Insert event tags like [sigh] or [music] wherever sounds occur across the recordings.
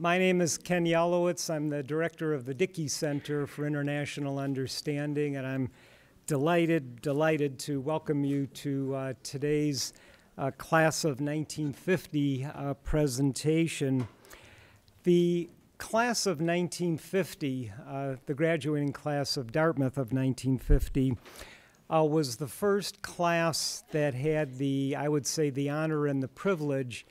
My name is Ken Yalowitz. I'm the director of the Dickey Center for International Understanding, and I'm delighted, delighted to welcome you to uh, today's uh, Class of 1950 uh, presentation. The Class of 1950, uh, the graduating class of Dartmouth of 1950, uh, was the first class that had the, I would say, the honor and the privilege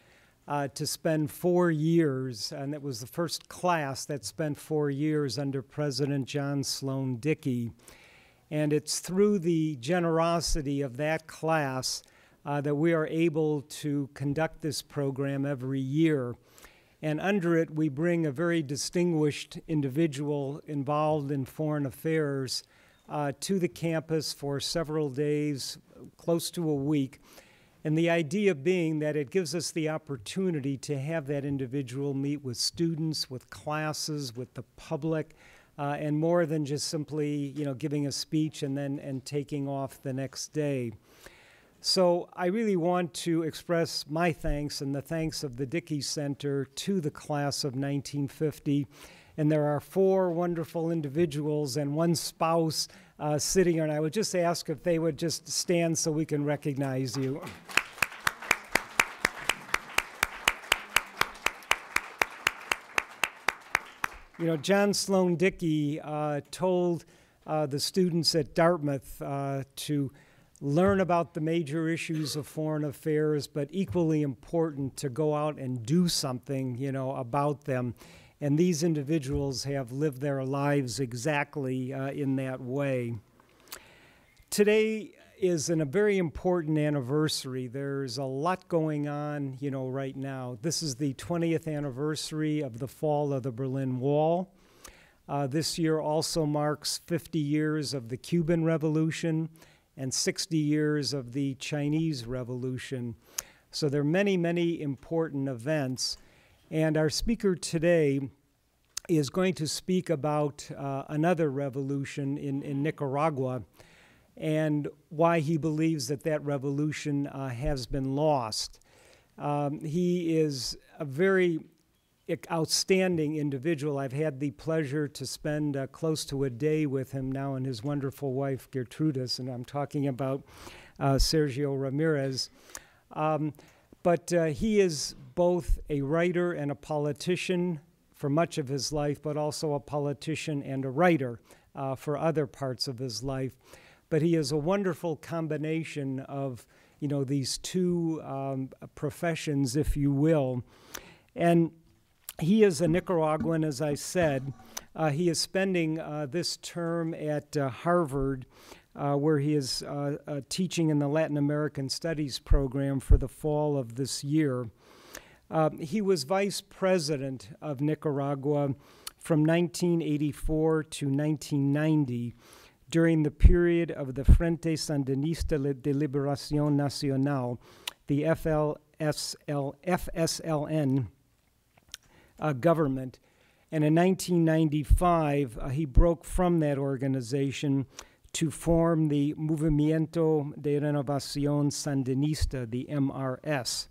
uh, to spend four years, and it was the first class that spent four years under President John Sloan Dickey. And it's through the generosity of that class uh, that we are able to conduct this program every year. And under it, we bring a very distinguished individual involved in foreign affairs uh, to the campus for several days, close to a week. And the idea being that it gives us the opportunity to have that individual meet with students, with classes, with the public, uh, and more than just simply, you know, giving a speech and then and taking off the next day. So I really want to express my thanks and the thanks of the Dickey Center to the class of 1950. And there are four wonderful individuals and one spouse uh, sitting here, and I would just ask if they would just stand so we can recognize you. You know, John Sloan Dickey uh, told uh, the students at Dartmouth uh, to learn about the major issues of foreign affairs, but equally important to go out and do something, you know, about them. And these individuals have lived their lives exactly uh, in that way. Today is a very important anniversary. There's a lot going on, you know, right now. This is the 20th anniversary of the fall of the Berlin Wall. Uh, this year also marks 50 years of the Cuban Revolution and 60 years of the Chinese Revolution. So there are many, many important events. And our speaker today is going to speak about uh, another revolution in, in Nicaragua and why he believes that that revolution uh, has been lost. Um, he is a very outstanding individual. I've had the pleasure to spend uh, close to a day with him now and his wonderful wife, Gertrudis, and I'm talking about uh, Sergio Ramirez. Um, but uh, he is both a writer and a politician for much of his life, but also a politician and a writer uh, for other parts of his life. But he is a wonderful combination of, you know, these two um, professions, if you will. And he is a Nicaraguan, as I said. Uh, he is spending uh, this term at uh, Harvard, uh, where he is uh, teaching in the Latin American Studies program for the fall of this year. Um, he was vice president of Nicaragua from 1984 to 1990 during the period of the Frente Sandinista de Liberación Nacional, the FLSL, FSLN uh, government. And in 1995, uh, he broke from that organization to form the Movimiento de Renovación Sandinista, the MRS.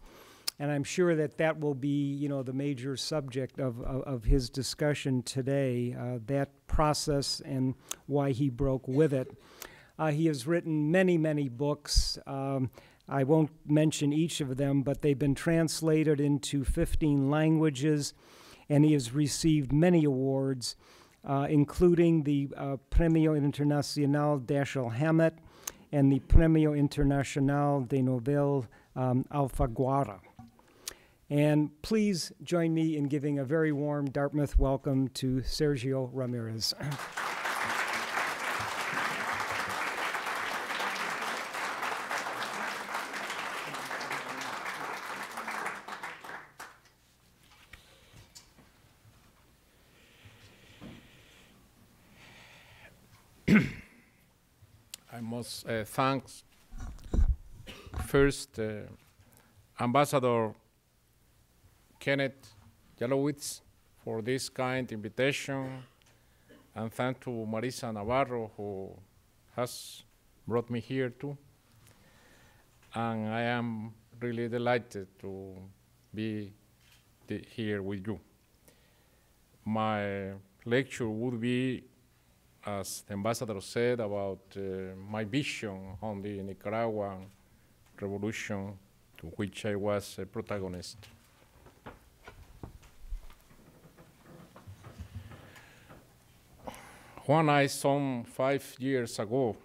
And I'm sure that that will be, you know, the major subject of, of, of his discussion today, uh, that process and why he broke with it. Uh, he has written many, many books. Um, I won't mention each of them, but they've been translated into 15 languages, and he has received many awards, uh, including the uh, Premio Internacional Dashiell Hammett and the Premio Internacional de Novela um, Alfaguara. And please join me in giving a very warm Dartmouth welcome to Sergio Ramirez. [clears throat] I must uh, thank first uh, Ambassador Kenneth Yalowitz for this kind invitation, and thank to Marysa Navarro who has brought me here too. And I am really delighted to be here with you. my lecture would be, as the ambassador said, about uh, my vision on the Nicaraguan revolution to which I was a protagonist. One I some five years ago,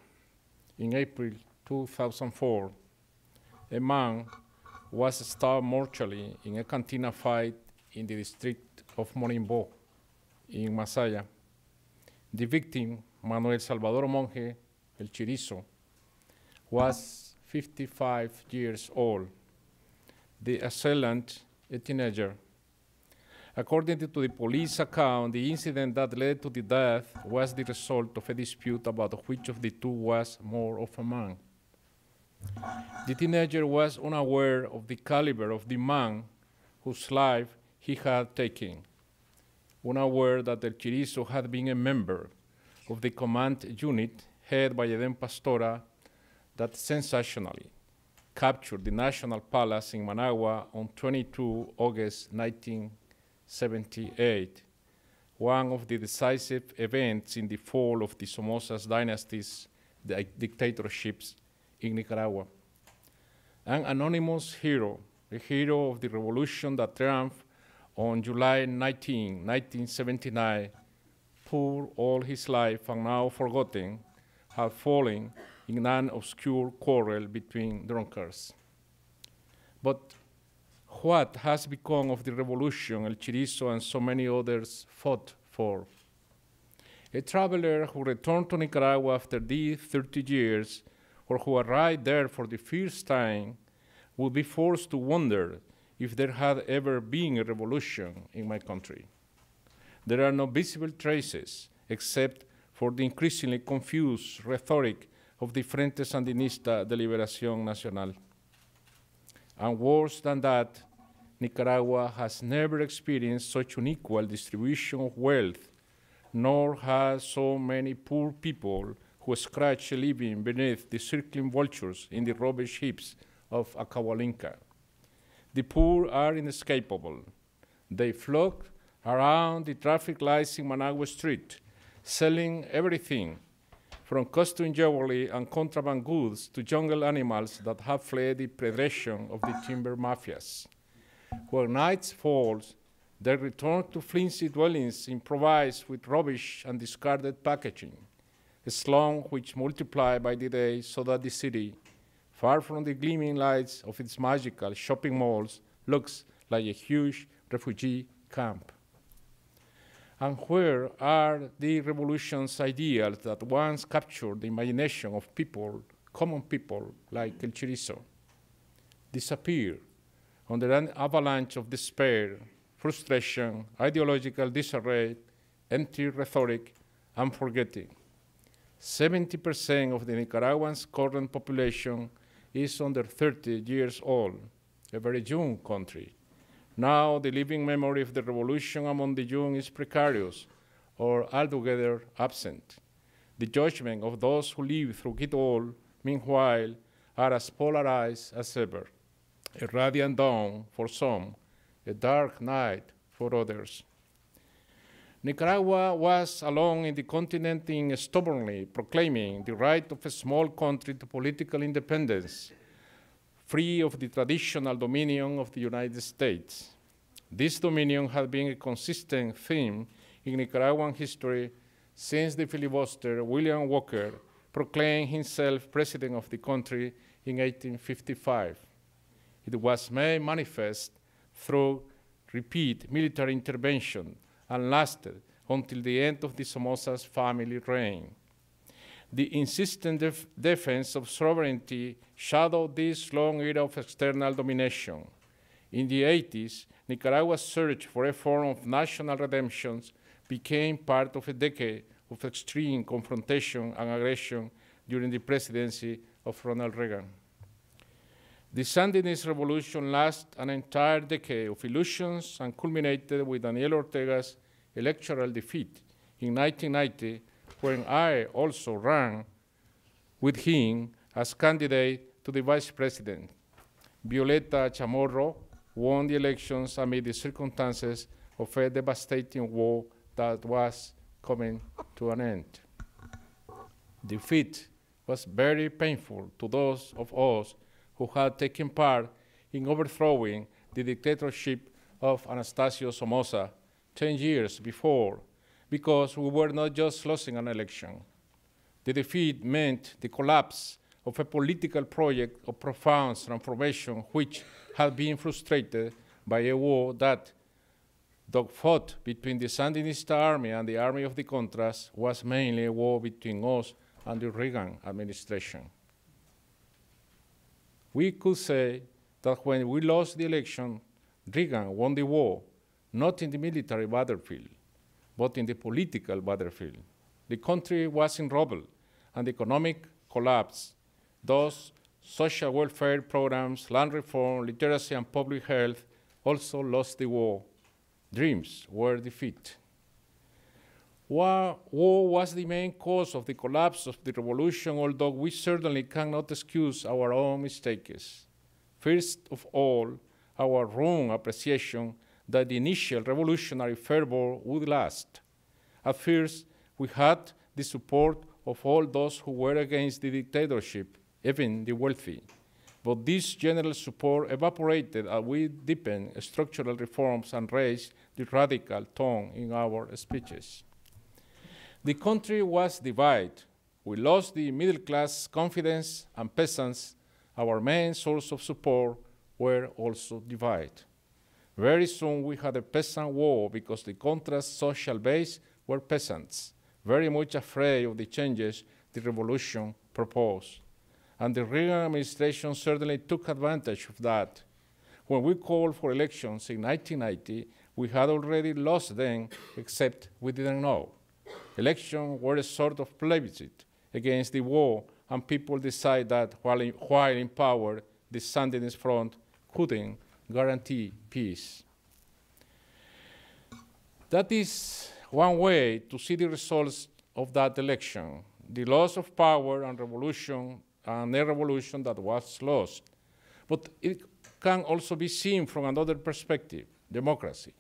in April 2004, a man was stabbed mortally in a cantina fight in the district of Monimbó in Masaya. The victim, Manuel Salvador Monge, El Chirizo, was 55 years old. The assailant, a teenager. According to the police account, the incident that led to the death was the result of a dispute about which of the two was more of a man. The teenager was unaware of the caliber of the man whose life he had taken, unaware that El Chirizo had been a member of the command unit headed by Eden Pastora that sensationally captured the National Palace in Managua on 22 August 1978, one of the decisive events in the fall of the Somozas dynasties, the dictatorships in Nicaragua. An anonymous hero, a hero of the revolution that triumphed on July 19, 1979, poor all his life and now forgotten, had fallen in an obscure quarrel between drunkards. But what has become of the revolution El Chirizo and so many others fought for? A traveler who returned to Nicaragua after these 30 years, or who arrived there for the first time, would be forced to wonder if there had ever been a revolution in my country. There are no visible traces except for the increasingly confused rhetoric of the Frente Sandinista de Liberación Nacional. And worse than that, Nicaragua has never experienced such an equal distribution of wealth, nor has so many poor people who scratch a living beneath the circling vultures in the rubbish heaps of Acahualinca. The poor are inescapable. They flock around the traffic lights in Managua Street, selling everything from costume jewelry and contraband goods to jungle animals that have fled the predation of the timber mafias. When night falls, they return to flimsy dwellings improvised with rubbish and discarded packaging, a slum which multiplies by the day so that the city, far from the gleaming lights of its magical shopping malls, looks like a huge refugee camp. And where are the revolution's ideals that once captured the imagination of people, common people like El Chirizo? Disappear under an avalanche of despair, frustration, ideological disarray, empty rhetoric, and forgetting. 70% of the Nicaraguans' current population is under 30 years old, a very young country. Now, the living memory of the revolution among the young is precarious or altogether absent. The judgment of those who live through it all, meanwhile, are as polarized as ever. A radiant dawn for some, a dark night for others. Nicaragua was alone in the continent in stubbornly proclaiming the right of a small country to political independence free of the traditional dominion of the United States. This dominion has been a consistent theme in Nicaraguan history since the filibuster William Walker proclaimed himself president of the country in 1855. It was made manifest through repeat military intervention and lasted until the end of the Somoza's family reign. The insistent def defense of sovereignty shadowed this long era of external domination. In the 80s, Nicaragua's search for a form of national redemption became part of a decade of extreme confrontation and aggression during the presidency of Ronald Reagan. The Sandinist revolution lasted an entire decade of illusions and culminated with Daniel Ortega's electoral defeat in 1990 when I also ran with him as candidate to the vice president. Violeta Chamorro won the elections amid the circumstances of a devastating war that was coming to an end. Defeat was very painful to those of us who had taken part in overthrowing the dictatorship of Anastasio Somoza 10 years before, because we were not just losing an election. The defeat meant the collapse of a political project of profound transformation which had been frustrated by a war that, though fought between the Sandinista army and the army of the Contras, was mainly a war between us and the Reagan administration. We could say that when we lost the election, Reagan won the war, not in the military battlefield, but in the political battlefield. The country was in rubble, and economic collapse. Thus, social welfare programs, land reform, literacy, and public health also lost the war. Dreams were defeated. War, war, was the main cause of the collapse of the revolution, although we certainly cannot excuse our own mistakes. First of all, our wrong appreciation that the initial revolutionary fervor would last. At first, we had the support of all those who were against the dictatorship, even the wealthy. But this general support evaporated as we deepened structural reforms and raised the radical tone in our speeches. The country was divided. We lost the middle class confidence, and peasants, our main source of support, were also divided. Very soon we had a peasant war because the Contras social base were peasants, very much afraid of the changes the revolution proposed. And the Reagan administration certainly took advantage of that. When we called for elections in 1990, we had already lost them, except we didn't know. Elections were a sort of plebiscite against the war, and people decided that while in, while in power, the Sandinist front couldn't guarantee peace. That is one way to see the results of that election the loss of power and revolution, and a revolution that was lost. But it can also be seen from another perspective democracy.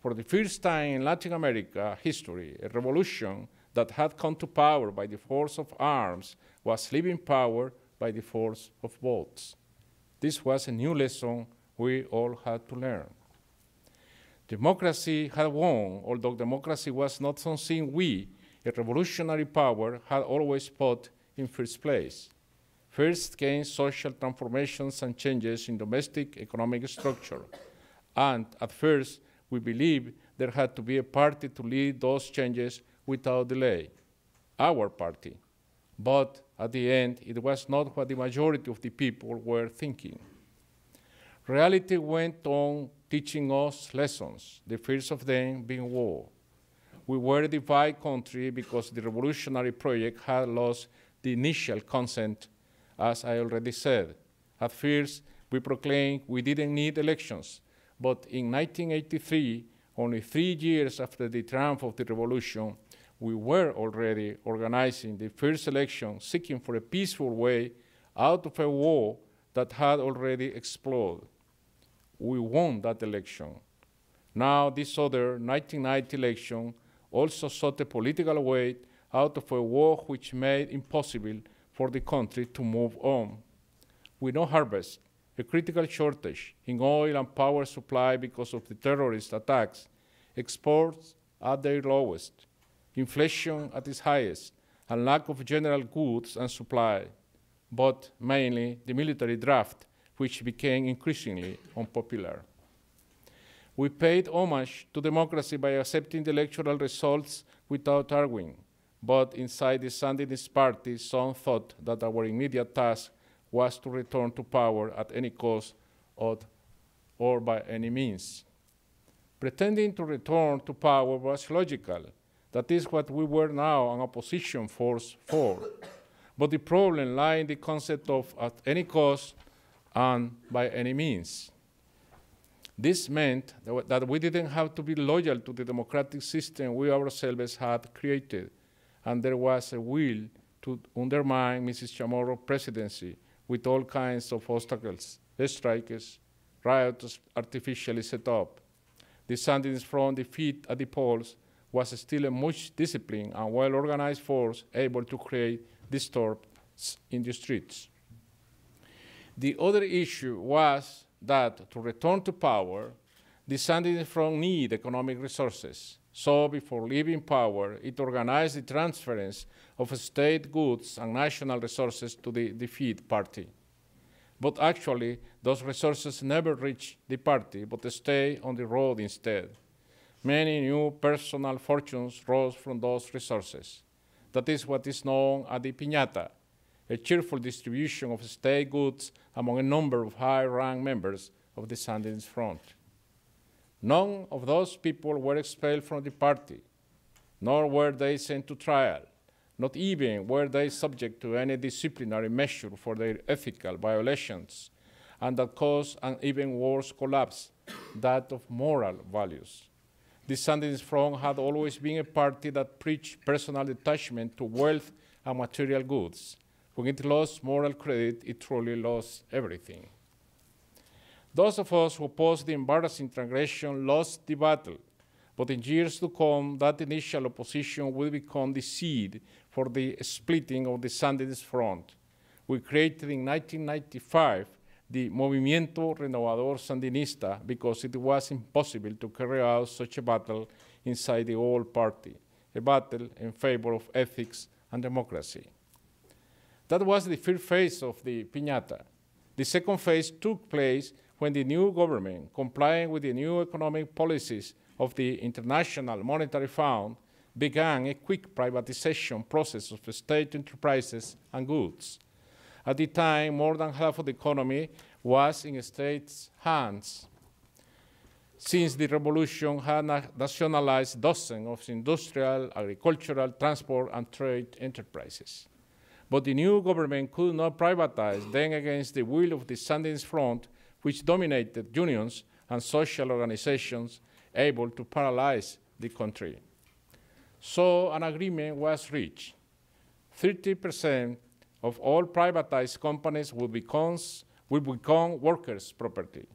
For the first time in Latin America history, a revolution that had come to power by the force of arms was leaving power by the force of votes. This was a new lesson we all had to learn. Democracy had won, although democracy was not something we, a revolutionary power, had always put in first place. First came social transformations and changes in domestic economic structure. And at first, we believed there had to be a party to lead those changes without delay our party. But at the end, it was not what the majority of the people were thinking. Reality went on teaching us lessons, the first of them being war. We were a divided country because the revolutionary project had lost the initial consent, as I already said. At first, we proclaimed we didn't need elections, but in 1983, only three years after the triumph of the revolution, we were already organizing the first election seeking for a peaceful way out of a war that had already exploded we won that election. Now, this other 1990 election also sought a political way out of a war which made impossible for the country to move on. We no harvest, a critical shortage in oil and power supply because of the terrorist attacks, exports at their lowest, inflation at its highest, and lack of general goods and supply, but mainly the military draft which became increasingly unpopular. We paid homage to democracy by accepting the electoral results without arguing, but inside the Sandinist party, some thought that our immediate task was to return to power at any cost or, by any means. Pretending to return to power was logical. That is what we were now an opposition force for. But the problem lay in the concept of at any cost and by any means. This meant that we didn't have to be loyal to the democratic system we ourselves had created, and there was a will to undermine Mrs. Chamorro's presidency with all kinds of obstacles, strikes, riots artificially set up. the Sandinist front defeat at the polls was still a much disciplined and well organized force able to create disturbance in the streets. The other issue was that to return to power, the Sandinist front need economic resources. So before leaving power, it organized the transference of state goods and national resources to the defeat party. But actually, those resources never reach the party, but stay on the road instead. Many new personal fortunes rose from those resources. That is what is known as the piñata, a cheerful distribution of state goods among a number of high-ranked members of the Sandinist Front. None of those people were expelled from the party, nor were they sent to trial, not even were they subject to any disciplinary measure for their ethical violations, and that caused an even worse collapse, that of moral values. The Sandinist Front had always been a party that preached personal detachment to wealth and material goods. When it lost moral credit, it truly lost everything. Those of us who opposed the embarrassing transgression lost the battle, but in years to come, that initial opposition will become the seed for the splitting of the Sandinist Front. We created in 1995 the Movimiento Renovador Sandinista because it was impossible to carry out such a battle inside the old party, a battle in favor of ethics and democracy. That was the first phase of the piñata. The second phase took place when the new government, complying with the new economic policies of the International Monetary Fund, began a quick privatization process of state enterprises and goods. At the time, more than half of the economy was in states' hands. Since the revolution had nationalized dozens of industrial, agricultural, transport, and trade enterprises. But the new government could not privatize them against the will of the Sandinist Front which dominated unions and social organizations able to paralyze the country. So an agreement was reached. 30% of all privatized companies will become, will become workers' property.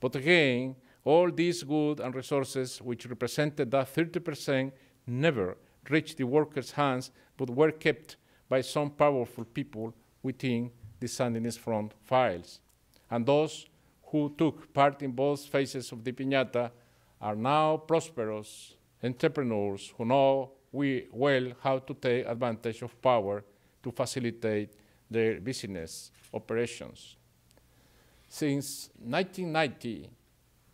But again, all these goods and resources, which represented that 30%, never reached the workers' hands, but were kept by some powerful people within the Sandinist Front files. And those who took part in both phases of the piñata are now prosperous entrepreneurs who know we well how to take advantage of power to facilitate their business operations. Since 1990,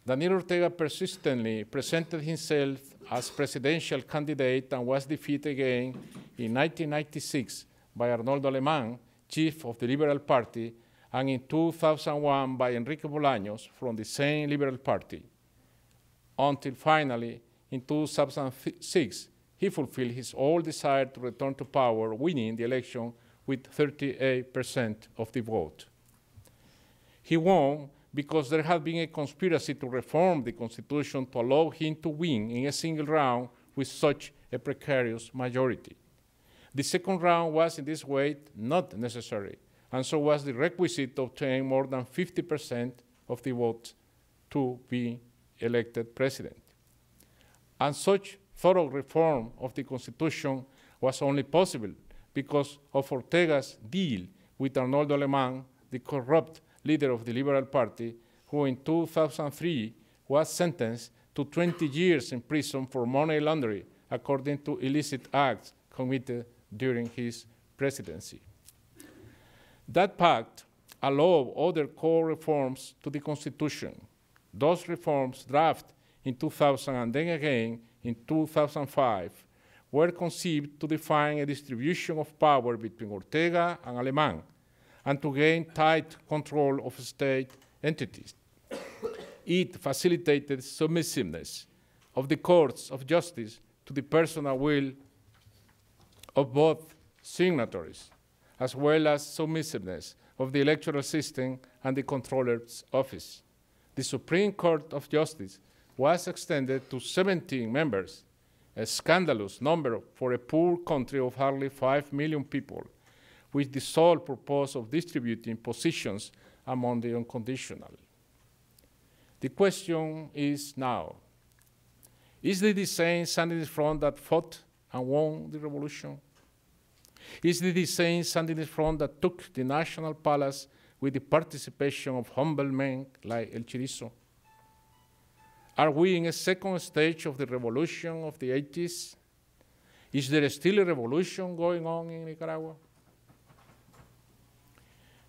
Daniel Ortega persistently presented himself as presidential candidate and was defeated again in 1996 by Arnoldo Alemán, chief of the Liberal Party, and in 2001 by Enrique Bolaños from the same Liberal Party, until finally, in 2006, he fulfilled his old desire to return to power, winning the election with 38% of the vote. He won because there had been a conspiracy to reform the Constitution to allow him to win in a single round with such a precarious majority. The second round was in this way not necessary and so was the requisite to obtain more than 50% of the votes to be elected president. And such thorough reform of the Constitution was only possible because of Ortega's deal with Arnoldo Alemán, the corrupt leader of the Liberal Party, who in 2003 was sentenced to 20 years in prison for money laundering according to illicit acts committed during his presidency. That pact allowed other core reforms to the Constitution. Those reforms, drafted in 2000 and then again in 2005, were conceived to define a distribution of power between Ortega and Alemán and to gain tight control of state entities. it facilitated submissiveness of the courts of justice to the personal will of both signatories as well as submissiveness of the electoral system and the controller's office. The Supreme Court of Justice was extended to 17 members, a scandalous number for a poor country of hardly 5 million people, with the sole purpose of distributing positions among the unconditional. The question is now, Is it the same Sandinist front that fought and won the revolution? Is the same Sandinist front that took the national palace with the participation of humble men like El Chirizo? Are we in a second stage of the revolution of the 80s? Is there still a revolution going on in Nicaragua?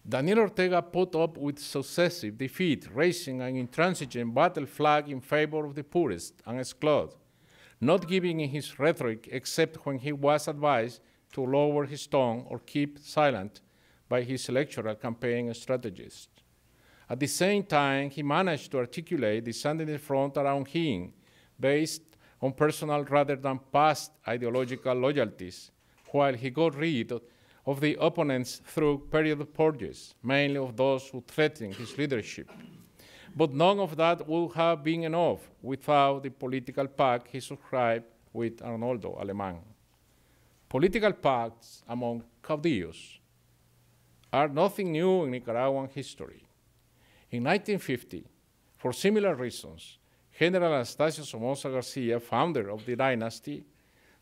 Daniel Ortega put up with successive defeat, raising an intransigent battle flag in favor of the poorest and excluded, not giving in his rhetoric except when he was advised to lower his tone or keep silent by his electoral campaign strategist. At the same time, he managed to articulate the Sandinist front around him based on personal rather than past ideological loyalties, while he got rid of the opponents through period of purges, mainly of those who threatened his leadership. But none of that would have been enough without the political pact he subscribed with Arnoldo Alemán. Political pacts among caudillos are nothing new in Nicaraguan history. In 1950, for similar reasons, General Anastasio Somoza Garcia, founder of the dynasty,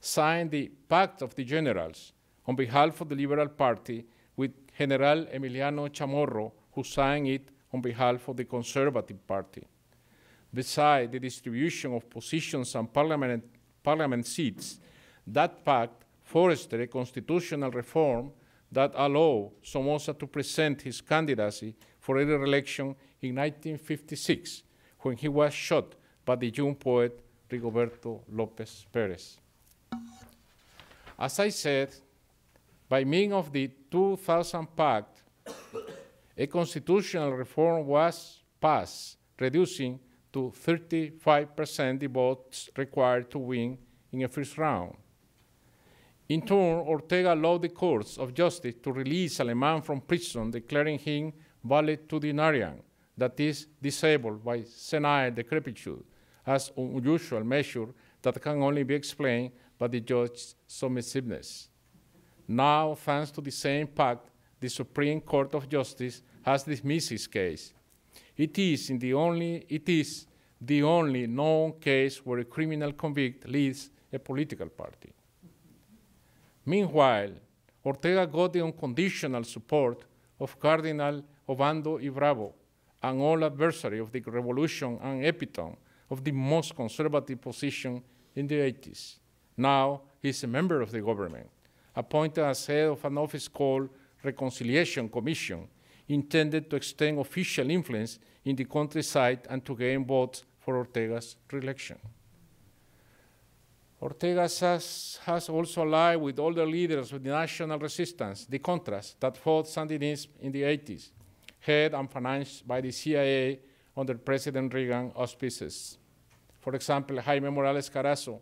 signed the Pact of the Generals on behalf of the Liberal Party with General Emiliano Chamorro, who signed it on behalf of the Conservative Party. Besides the distribution of positions and parliament, parliament seats, that pact a constitutional reform that allowed Somoza to present his candidacy for a re-election in 1956, when he was shot by the young poet Rigoberto Lopez Perez. As I said, by means of the 2000 Pact, a constitutional reform was passed, reducing to 35% the votes required to win in a first round. In turn, Ortega allowed the courts of justice to release Aleman from prison, declaring him valetudinarian, that is, disabled by senile decrepitude, as an unusual measure that can only be explained by the judge's submissiveness. Now, thanks to the same pact, the Supreme Court of Justice has dismissed his case. It is, in the only, it is the only known case where a criminal convict leads a political party. Meanwhile, Ortega got the unconditional support of Cardinal Obando y Bravo, an old adversary of the revolution and epitome of the most conservative position in the 80s. Now he's a member of the government, appointed as head of an office called Reconciliation Commission, intended to extend official influence in the countryside and to gain votes for Ortega's re-election. Ortega has, has, also allied with older leaders of the national resistance, the Contras, that fought Sandinism in the 80s, head and financed by the CIA under President Reagan auspices. For example, Jaime Morales Carazo,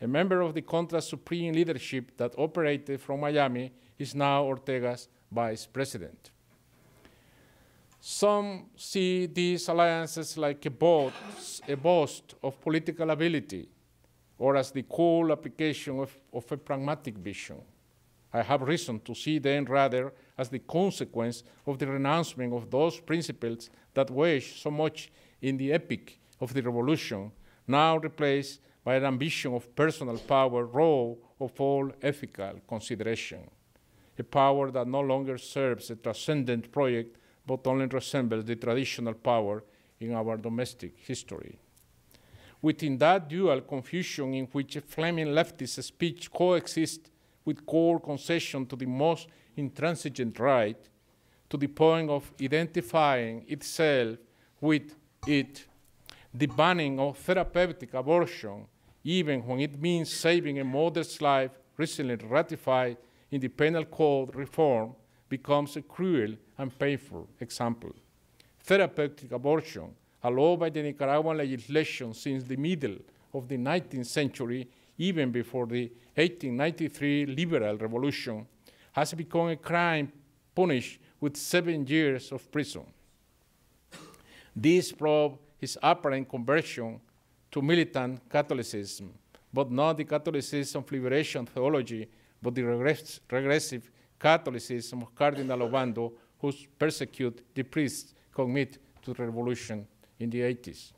a member of the Contras Supreme leadership that operated from Miami, is now Ortega's vice president. Some see these alliances like a boast, a boast of political ability or as the cool application of, of a pragmatic vision. I have reason to see them rather as the consequence of the renouncement of those principles that weighed so much in the epic of the revolution, now replaced by an ambition of personal power, raw of all ethical consideration. A power that no longer serves a transcendent project, but only resembles the traditional power in our domestic history. Within that dual confusion in which a flaming leftist speech coexists with core concession to the most intransigent right, to the point of identifying itself with it, the banning of therapeutic abortion, even when it means saving a mother's life recently ratified in the penal code reform, becomes a cruel and painful example. Therapeutic abortion allowed by the Nicaraguan legislation since the middle of the 19th century, even before the 1893 liberal revolution, has become a crime punished with seven years of prison. This proved his apparent conversion to militant Catholicism, but not the Catholicism of liberation theology, but the regress regressive Catholicism of Cardinal Obando, who persecute the priests commit to the revolution in the 80s.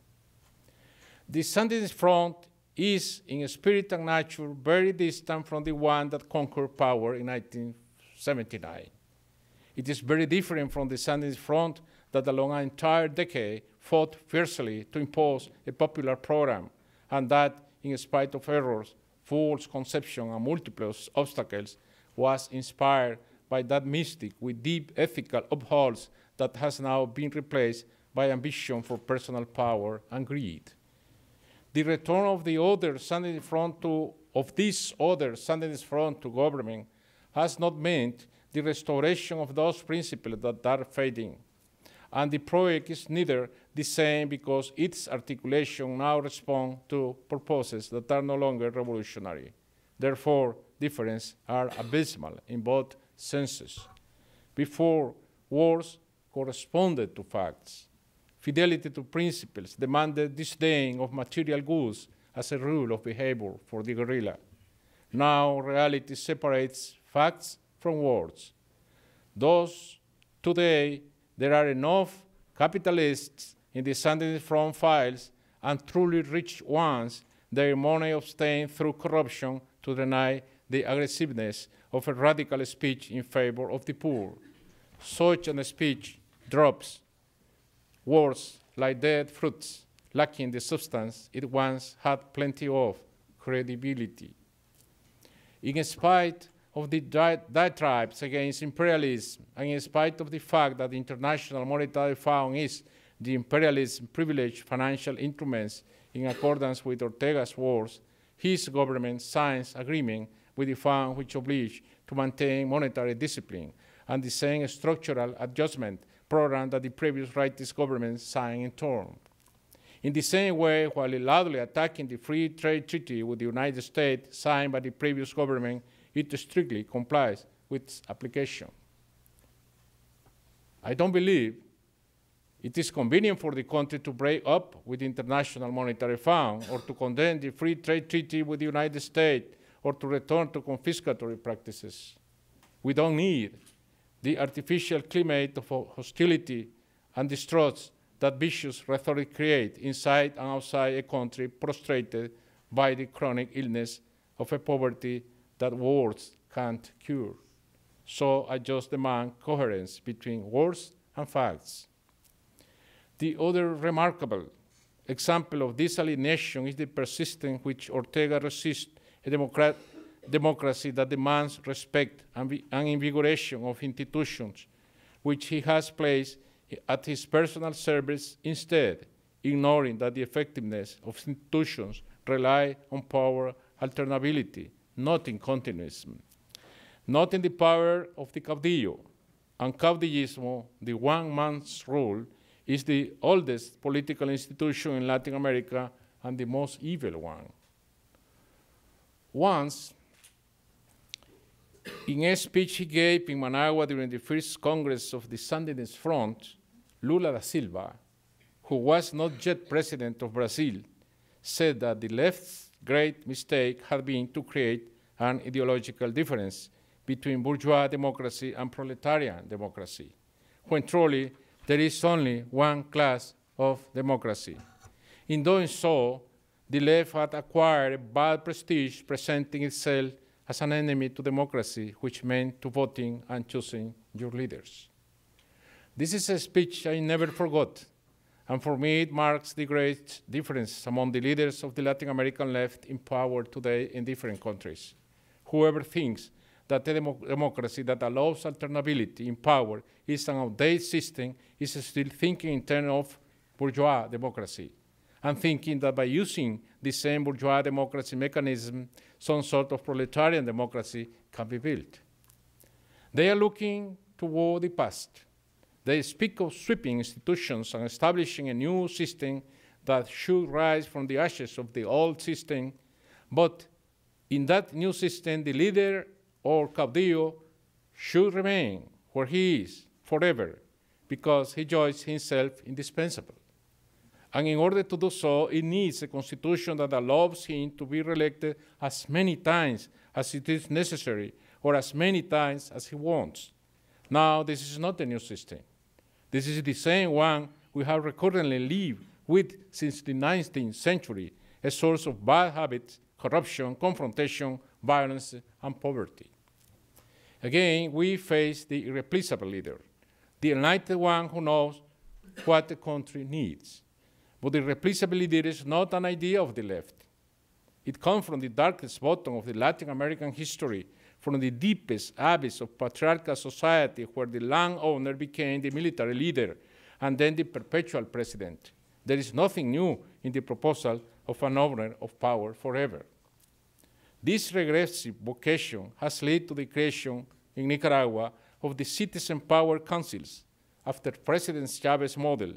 The Sandinist front is in spirit and nature very distant from the one that conquered power in 1979. It is very different from the Sandinist front that along an entire decade fought fiercely to impose a popular program and that, in spite of errors, false conception, and multiple obstacles, was inspired by that mystic with deep ethical upholds that has now been replaced by ambition for personal power and greed. The return of the other Sandinist front to, of this other Sandinist front to government has not meant the restoration of those principles that are fading. And the project is neither the same because its articulation now responds to purposes that are no longer revolutionary. Therefore, differences are abysmal in both senses. Before, wars corresponded to facts. Fidelity to principles demanded disdain of material goods as a rule of behavior for the guerrilla. Now, reality separates facts from words. Thus, today, there are enough capitalists in the Sandinist Front files and truly rich ones their money obtained through corruption to deny the aggressiveness of a radical speech in favor of the poor. Such a speech drops words like dead fruits, lacking the substance it once had plenty of credibility. In spite of the diatribes against imperialism, and in spite of the fact that the International Monetary Fund is the imperialism privileged financial instruments in accordance with Ortega's words, his government signs agreement with the fund which oblige to maintain monetary discipline and the same structural adjustment program that the previous rightist government signed in turn. In the same way, while loudly attacking the free trade treaty with the United States signed by the previous government, it strictly complies with its application. I don't believe it is convenient for the country to break up with the International Monetary Fund or to condemn the free trade treaty with the United States or to return to confiscatory practices. We don't need the artificial climate of hostility and distrust that vicious rhetoric create inside and outside a country prostrated by the chronic illness of a poverty that words can't cure. So I just demand coherence between words and facts. The other remarkable example of this alienation is the persistence which Ortega resists a democrat democracy that demands respect and, and invigoration of institutions, which he has placed at his personal service instead, ignoring that the effectiveness of institutions rely on power alternability, not in continuism, not in the power of the caudillo. And caudillismo, the one man's rule, is the oldest political institution in Latin America and the most evil one. Once, in a speech he gave in Managua during the first Congress of the Sandinist Front, Lula da Silva, who was not yet president of Brazil, said that the left's great mistake had been to create an ideological difference between bourgeois democracy and proletarian democracy, when truly there is only one class of democracy. In doing so, the left had acquired bad prestige, presenting itself as an enemy to democracy, which meant to voting and choosing your leaders. This is a speech I never forgot, and for me it marks the great difference among the leaders of the Latin American left in power today in different countries. Whoever thinks that a demo democracy that allows alternability in power is an outdated system is still thinking in terms of bourgeois democracy and thinking that by using the same bourgeois democracy mechanism, some sort of proletarian democracy can be built. They are looking toward the past. They speak of sweeping institutions and establishing a new system that should rise from the ashes of the old system, but in that new system, the leader or caudillo should remain where he is forever because he joins himself indispensable. And in order to do so, it needs a constitution that allows him to be reelected as many times as it is necessary or as many times as he wants. Now, this is not a new system. This is the same one we have recurrently lived with since the 19th century, a source of bad habits, corruption, confrontation, violence, and poverty. Again, we face the irreplaceable leader, the united one who knows what the country needs. But irreplaceable leader is not an idea of the left. It comes from the darkest bottom of the Latin American history, from the deepest abyss of patriarchal society where the landowner became the military leader and then the perpetual president. There is nothing new in the proposal of an owner of power forever. This regressive vocation has led to the creation in Nicaragua of the citizen power councils after President Chavez's model,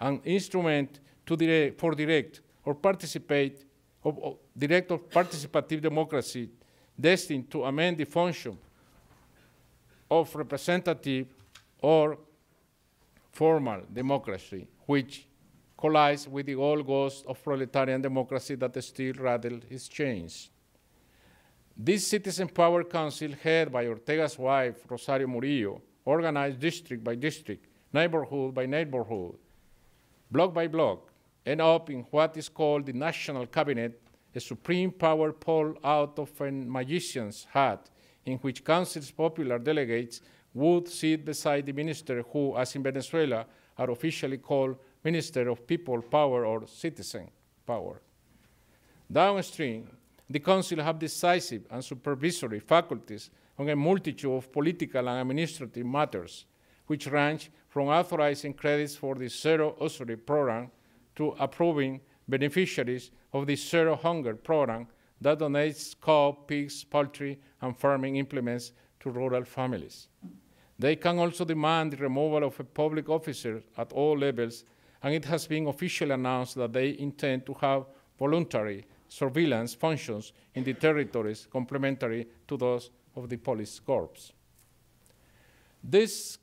an instrument to direct, for direct or participate of, direct or participative democracy destined to amend the function of representative or formal democracy, which collides with the old ghost of proletarian democracy that still rattles its chains. This Citizen Power Council, headed by Ortega's wife, Rosario Murillo, organized district by district, neighborhood by neighborhood, block by block, end up in what is called the National Cabinet, a supreme power pulled out of a magician's hat, in which council's popular delegates would sit beside the minister who, as in Venezuela, are officially called Minister of People Power or Citizen Power. Downstream, the Council have decisive and supervisory faculties on a multitude of political and administrative matters, which range from authorizing credits for the Zero Usury program to approving beneficiaries of the Zero Hunger program that donates cow, pigs, poultry, and farming implements to rural families. They can also demand the removal of a public officer at all levels, and it has been officially announced that they intend to have voluntary surveillance functions in the territories complementary to those of the police corps. These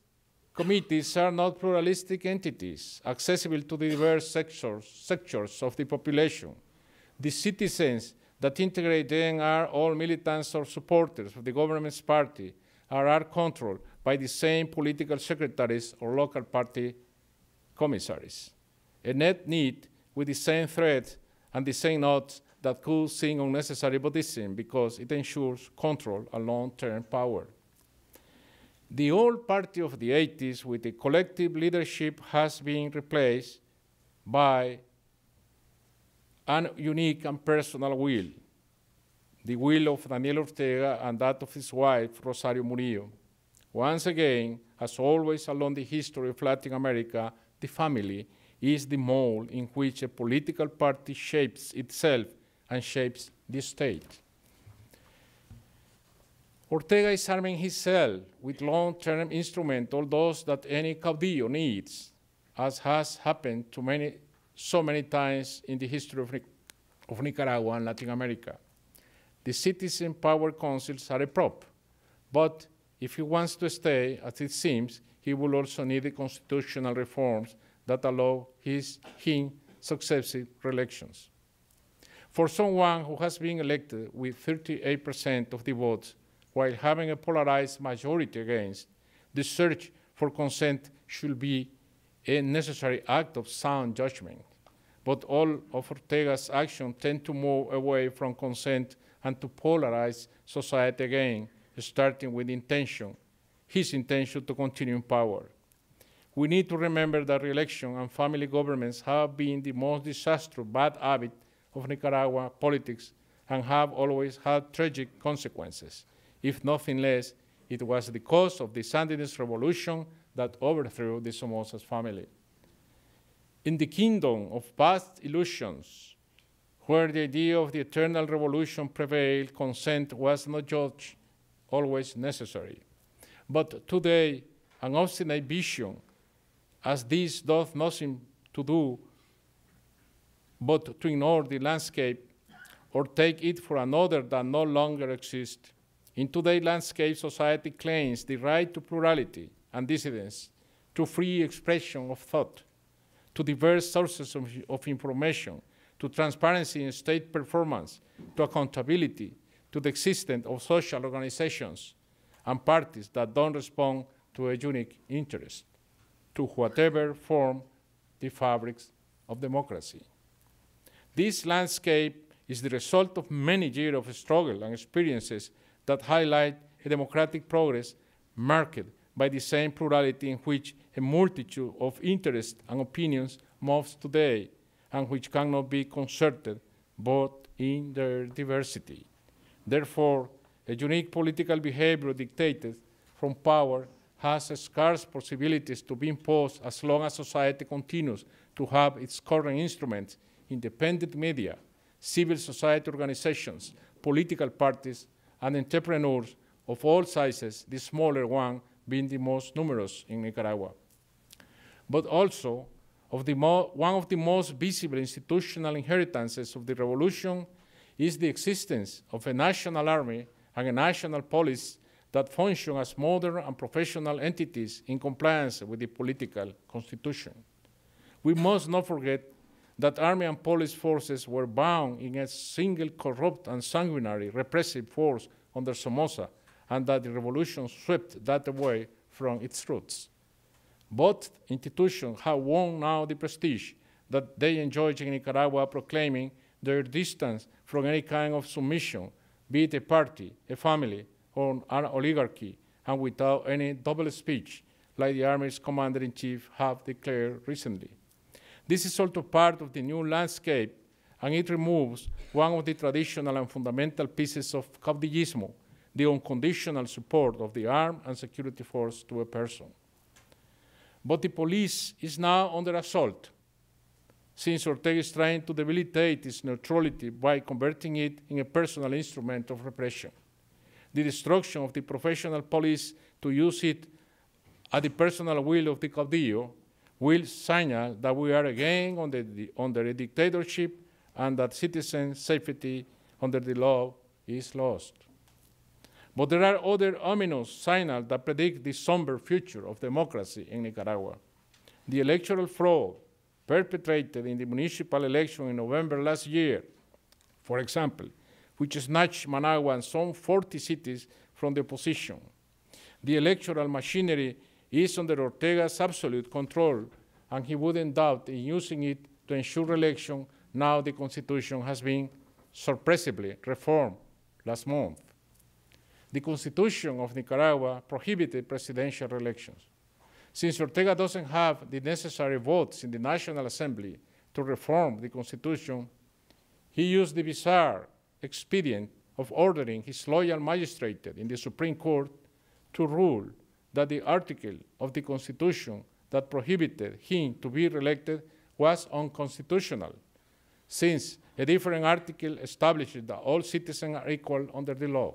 committees are not pluralistic entities accessible to the diverse sectors, sectors of the population. The citizens that integrate them are all militants or supporters of the government's party or are controlled by the same political secretaries or local party commissaries. A net need with the same threat and the same notes that could seem unnecessary Buddhism because it ensures control and long-term power. The old party of the 80s with the collective leadership has been replaced by an unique and personal will, the will of Daniel Ortega and that of his wife, Rosario Murillo. Once again, as always along the history of Latin America, the family is the mold in which a political party shapes itself and shapes the state. Ortega is arming himself with long-term instruments, all those that any caudillo needs, as has happened to many, so many times in the history of, of Nicaragua and Latin America. The citizen power councils are a prop, but if he wants to stay, as it seems, he will also need the constitutional reforms that allow his, him successive elections. For someone who has been elected with 38% of the votes while having a polarized majority against, the search for consent should be a necessary act of sound judgment. But all of Ortega's actions tend to move away from consent and to polarize society again, starting with intention, his intention to continue in power. We need to remember that re-election and family governments have been the most disastrous bad habit of Nicaragua politics and have always had tragic consequences. If nothing less, it was the cause of the Sandinist revolution that overthrew the Somozas family. In the kingdom of past illusions, where the idea of the eternal revolution prevailed, consent was not judged always necessary. But today, an obstinate vision, as this doth nothing to do but to ignore the landscape or take it for another that no longer exists. In today's landscape, society claims the right to plurality and dissidence, to free expression of thought, to diverse sources of, of information, to transparency in state performance, to accountability, to the existence of social organizations and parties that don't respond to a unique interest, to whatever form the fabrics of democracy. This landscape is the result of many years of struggle and experiences that highlight a democratic progress marked by the same plurality in which a multitude of interests and opinions moves today, and which cannot be concerted but in their diversity. Therefore, a unique political behavior dictated from power has scarce possibilities to be imposed as long as society continues to have its current instruments, independent media, civil society organizations, political parties, and entrepreneurs of all sizes, the smaller one being the most numerous in Nicaragua. But also, of one of the most visible institutional inheritances of the revolution is the existence of a national army and a national police that function as modern and professional entities in compliance with the political constitution. We must not forget that army and police forces were bound in a single corrupt and sanguinary repressive force under Somoza, and that the revolution swept that away from its roots. Both institutions have won now the prestige that they enjoy in Nicaragua, proclaiming their distance from any kind of submission, be it a party, a family, or an oligarchy, and without any double speech, like the Army's commander in chief have declared recently. This is also part of the new landscape, and it removes one of the traditional and fundamental pieces of caudillismo, the unconditional support of the armed and security force to a person. But the police is now under assault, since Ortega is trying to debilitate its neutrality by converting it in a personal instrument of repression. The destruction of the professional police to use it at the personal will of the caudillo will signal that we are again under, the, under a dictatorship and that citizen safety under the law is lost. But there are other ominous signals that predict the somber future of democracy in Nicaragua. The electoral fraud perpetrated in the municipal election in November last year, for example, which snatched Managua and some 40 cities from the opposition. The electoral machinery is under Ortega's absolute control, and he wouldn't doubt in using it to ensure election now the Constitution has been suppressively reformed last month the Constitution of Nicaragua prohibited presidential elections. Since Ortega doesn't have the necessary votes in the National Assembly to reform the Constitution, he used the bizarre expedient of ordering his loyal magistrate in the Supreme Court to rule that the article of the Constitution that prohibited him to be reelected was unconstitutional, since a different article establishes that all citizens are equal under the law.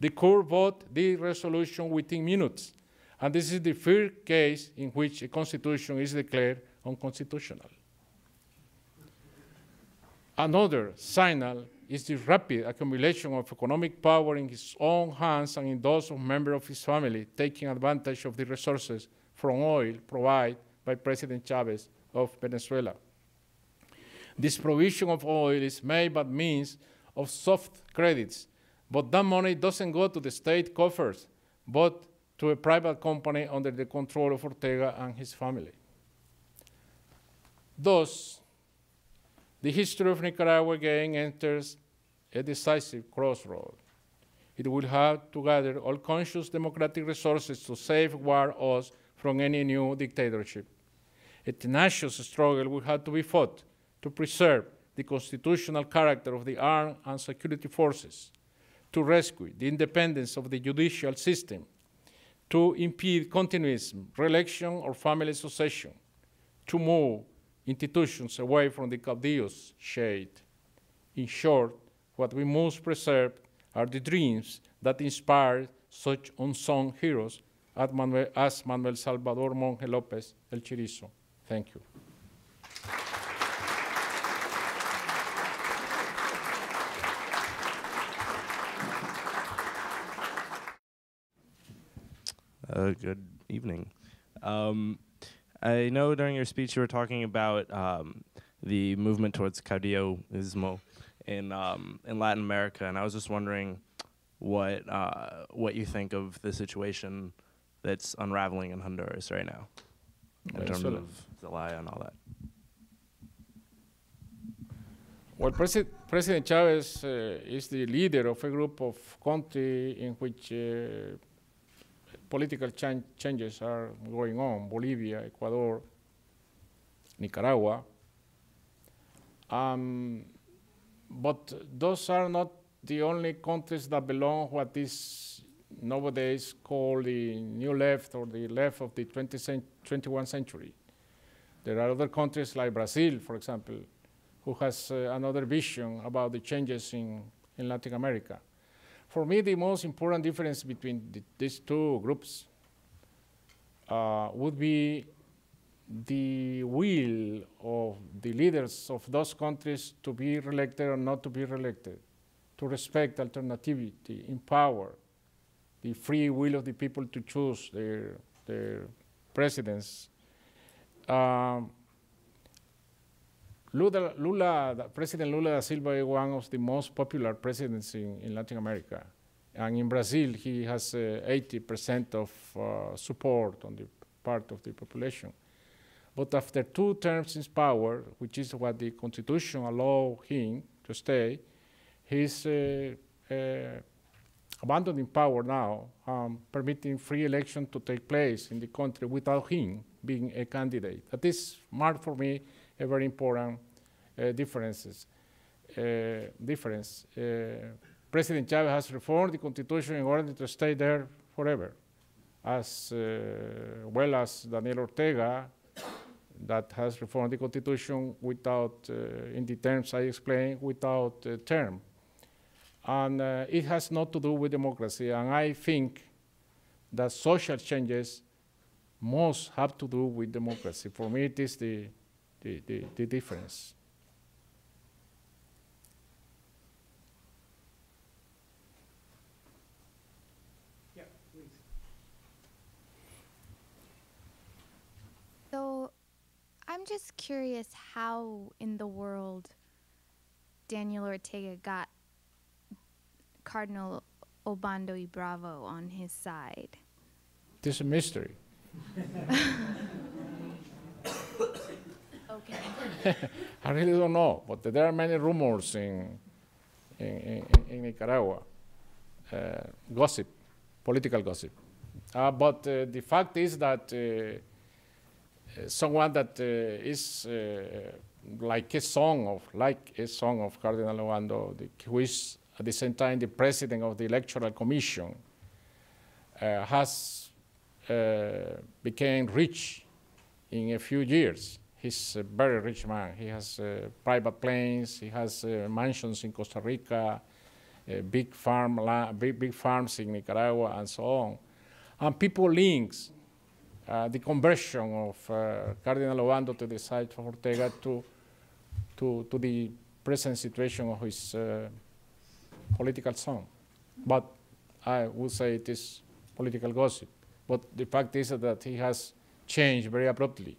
The court voted the resolution within minutes, and this is the first case in which a constitution is declared unconstitutional. Another signal is the rapid accumulation of economic power in his own hands and in those of members of his family, taking advantage of the resources from oil provided by President Chavez of Venezuela. This provision of oil is made by means of soft credits but that money doesn't go to the state coffers, but to a private company under the control of Ortega and his family. Thus, the history of Nicaragua again enters a decisive crossroad. It will have to gather all conscious democratic resources to safeguard us from any new dictatorship. A tenacious struggle will have to be fought to preserve the constitutional character of the armed and security forces to rescue the independence of the judicial system, to impede continuism, re-election, or family succession, to move institutions away from the caudillo's shade. In short, what we must preserve are the dreams that inspired such unsung heroes as Manuel, as Manuel Salvador Monge Lopez El Chirizo. Thank you. Uh, good evening. Um, I know during your speech you were talking about um, the movement towards caudillismo in um, in Latin America, and I was just wondering what uh, what you think of the situation that's unraveling in Honduras right now, in terms of Zelaya and all that. Well, Presi- President Chavez uh, is the leader of a group of countries in which uh, political chan- changes are going on Bolivia, Ecuador, Nicaragua. Um, but those are not the only countries that belong what is nowadays called the new left or the left of the 20th cent- 21st century. There are other countries like Brazil, for example, who has uh, another vision about the changes in, in Latin America. For me, the most important difference between the, these two groups uh, would be the will of the leaders of those countries to be reelected or not to be reelected, to respect alternativity, empower the free will of the people to choose their, their presidents. Um, Lula, Lula, President Lula da Silva is one of the most popular presidents in, in Latin America. And in Brazil, he has uh, 80% of uh, support on the part of the population. But after two terms in power, which is what the constitution allow him to stay, he's uh, uh, abandoning power now, um, permitting free election to take place in the country without him being a candidate. That is marked for me a very important uh, differences. Uh, difference. Uh, President Chavez has reformed the constitution in order to stay there forever, as uh, well as Daniel Ortega, that has reformed the constitution without, uh, in the terms I explained, without term. And it has not to do with democracy. And I think that social changes must have to do with democracy. For me, it is the, the, the, the difference. So, I'm just curious how in the world Daniel Ortega got Cardinal Obando y Bravo on his side. It is a mystery. [laughs] Okay. [laughs] I really don't know, but there are many rumors in, in, in, in Nicaragua, uh, gossip, political gossip. Uh, but uh, the fact is that uh, uh, someone that is like a song of, like a song of Cardinal Obando, who is at the same time the president of the Electoral Commission, has became rich in a few years. He's a very rich man. He has uh, private planes. He has uh, mansions in Costa Rica, uh, big farm, big, big farms in Nicaragua, and so on. And people links uh, the conversion of uh, Cardinal Obando to the side of Ortega to, to, to the present situation of his uh, political son. But I would say it is political gossip. But the fact is that he has changed very abruptly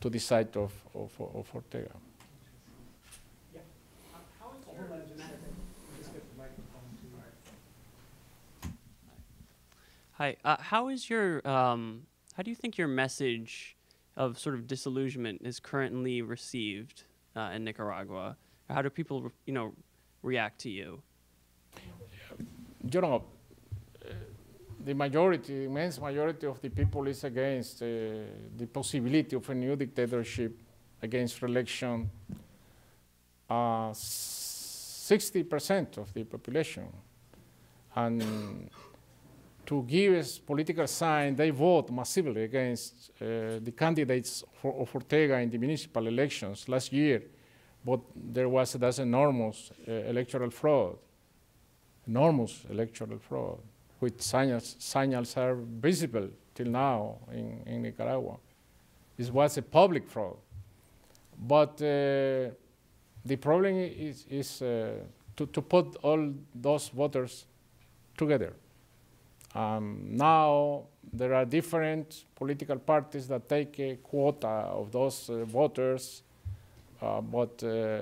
to the side of, of, of Ortega. Hi. Uh, how is your um, how do you think your message of sort of disillusionment is currently received uh, in Nicaragua? How do people, you know, react to you? you know, the majority, immense majority of the people is against uh, the possibility of a new dictatorship, against re-election. Uh, 60% of the population. And to give a political sign, they vote massively against uh, the candidates for, of Ortega in the municipal elections last year. But there was that's enormous uh, electoral fraud enormous electoral fraud, which signals, signals are visible till now in, in Nicaragua. It was a public fraud. But uh, the problem is, is uh, to, to put all those voters together. Um, now there are different political parties that take a quota of those uh, voters uh, but uh,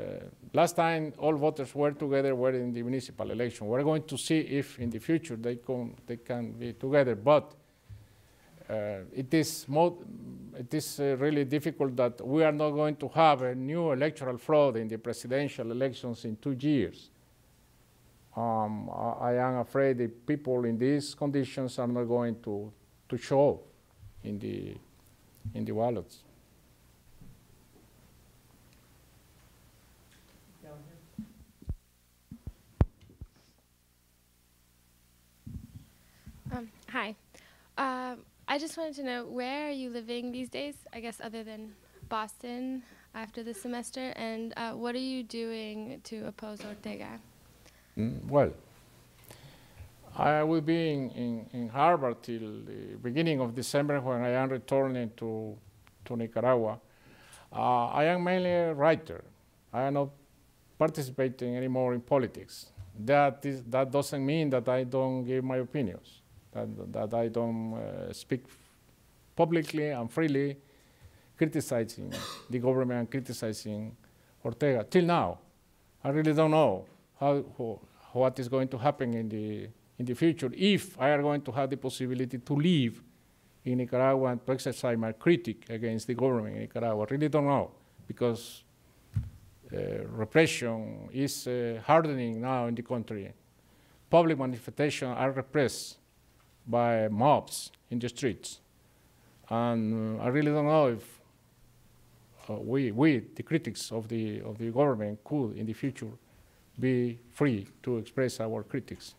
last time all voters were together were in the municipal election. We're going to see if in the future they can, they can be together. But uh, it is, it is uh, really difficult that we are not going to have a new electoral fraud in the presidential elections in two years. Um, I, I am afraid the people in these conditions are not going to, to show in the, in the ballots. Um, hi. Um, I just wanted to know where are you living these days? I guess other than Boston after the semester, and uh, what are you doing to oppose Ortega? Mm, well, I will be in, in, in Harvard till the beginning of December when I am returning to, to Nicaragua. Uh, I am mainly a writer. I am not participating anymore in politics. That, is, that doesn't mean that I don't give my opinions, that, that I don't uh, speak publicly and freely criticizing the government and criticizing Ortega. Till now, I really don't know how, how, what is going to happen in the, in the future if I are going to have the possibility to live in Nicaragua and to exercise my critique against the government in Nicaragua. I really don't know because uh, repression is uh, hardening now in the country. Public manifestations are repressed by mobs in the streets. And uh, I really don't know if uh, we, we, the critics of the, of the government, could in the future be free to express our critics.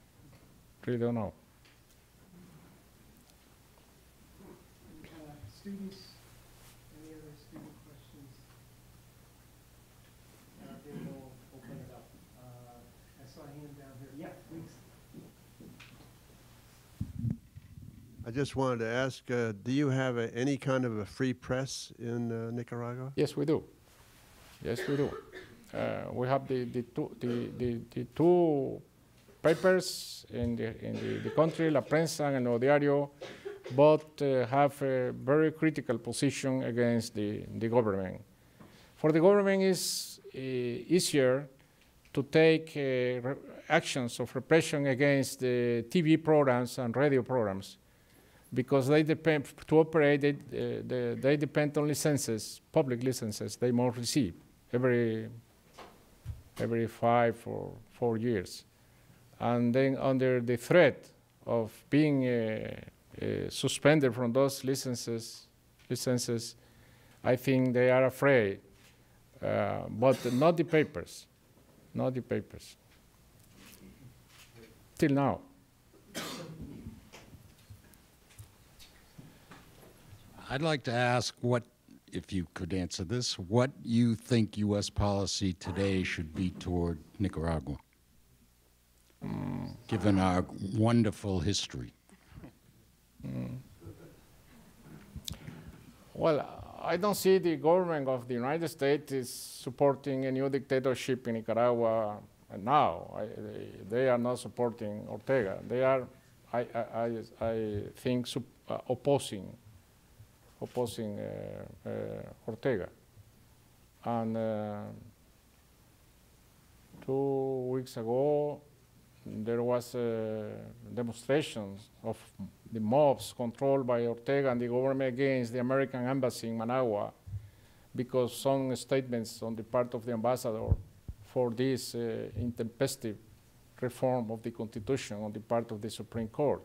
Really don't know. Students, any other student questions? Uh, Then we'll open it up. Uh, I saw a hand down here. Yeah, please. I just wanted to ask, uh, do you have a- any kind of a free press in uh, Nicaragua? Yes, we do. Yes, we do. Uh, we have the, the, two, the, the, the two papers in the, in the, the country, La Prensa and El Diario, both uh, have a very critical position against the, the government. For the government, it's uh, easier to take actions of repression against the TV programs and radio programs because they depend to operate. They, uh, they, they depend on licenses, public licenses. They must receive every every five or four years, and then under the threat of being uh, uh, suspended from those licenses, licenses, I think they are afraid. Uh, but not the papers, not the papers. Till now. I'd like to ask what, if you could answer this, what you think U.S. policy today should be toward Nicaragua, given our wonderful history. Well, I don't see the government of the United States is supporting a new dictatorship in Nicaragua now. I, they, they are not supporting Ortega. They are, I, I, I, think, uh, opposing, opposing uh, uh, Ortega. And uh, two weeks ago, there was demonstrations of the mobs controlled by Ortega and the government against the American embassy in Managua because some statements on the part of the ambassador for this uh, intempestive reform of the constitution on the part of the Supreme Court.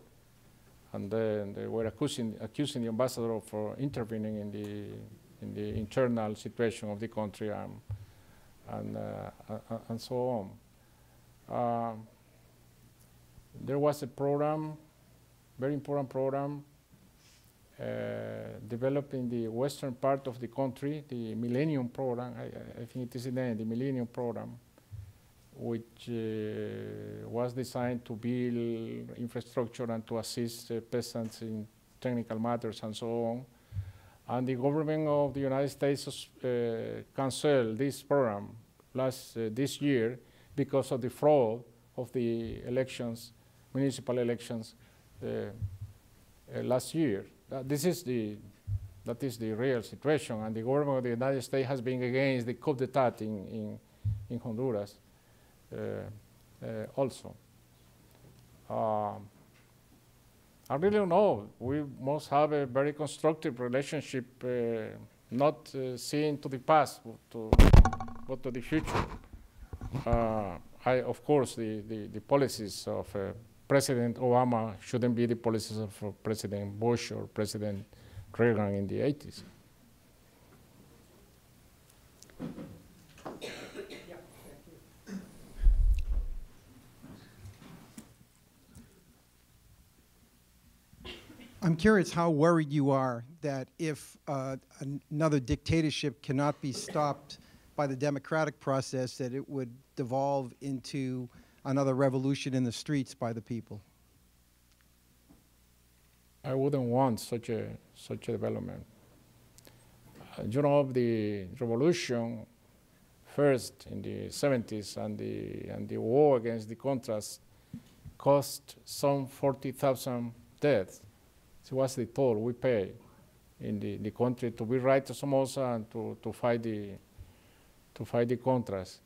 And then they were accusing, accusing the ambassador of uh, intervening in the, in the internal situation of the country um, and, uh, and so on. Um, there was a program, very important program, uh, developed in the western part of the country, the Millennium Program, I, I think it is the name, the Millennium Program, which uh, was designed to build infrastructure and to assist uh, peasants in technical matters and so on. And the government of the United States uh, canceled this program last this year because of the fraud of the elections municipal elections last year. This is the that is the real situation, and the government of the United States has been against the coup d'état in, in, in Honduras also. Um, I really don't know. We must have a very constructive relationship, uh, not uh, seeing to the past, but to, but to the future. Uh, I, of course, the, the, the policies of uh, President Obama shouldn't be the policies of uh, President Bush or President Reagan in the 80s. I'm curious how worried you are that if uh, another dictatorship cannot be stopped by the democratic process, that it would devolve into another revolution in the streets by the people. I wouldn't want such a such a development. Uh, you know, of the revolution first in the 70s and the and the war against the Contras cost some 40,000 deaths. So what's the toll we pay in the, the country to be right to Somoza and to, to fight the to fight the Contras.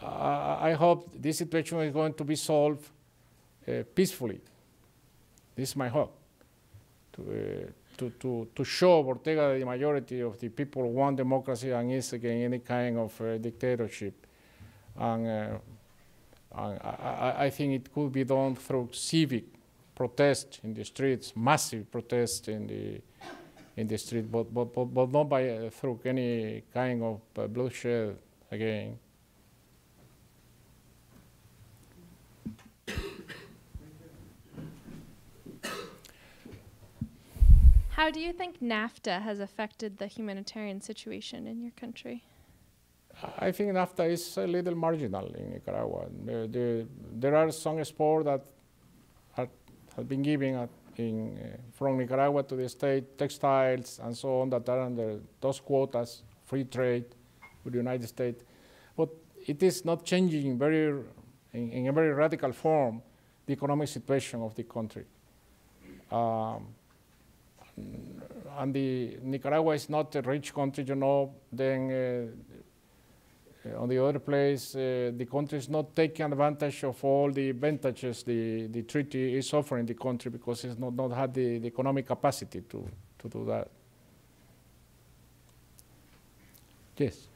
Uh, I hope this situation is going to be solved uh, peacefully. This is my hope. To, uh, to, to, to show Ortega the majority of the people want democracy and is against any kind of uh, dictatorship. And, uh, and I, I, think it could be done through civic protest in the streets, massive protest in the in the street, but but but, but not by uh, through any kind of uh, bloodshed again. How do you think NAFTA has affected the humanitarian situation in your country? I think NAFTA is a little marginal in Nicaragua. There, there, there are some sports that have been given in, uh, from Nicaragua to the state, textiles and so on, that are under those quotas, free trade with the United States. But it is not changing very, in, in a very radical form the economic situation of the country. Um, and the Nicaragua is not a rich country, you know, then uh, on the other place, uh, the country is not taking advantage of all the advantages the, the treaty is offering the country because it's not, not had the, the economic capacity to, to do that. Yes.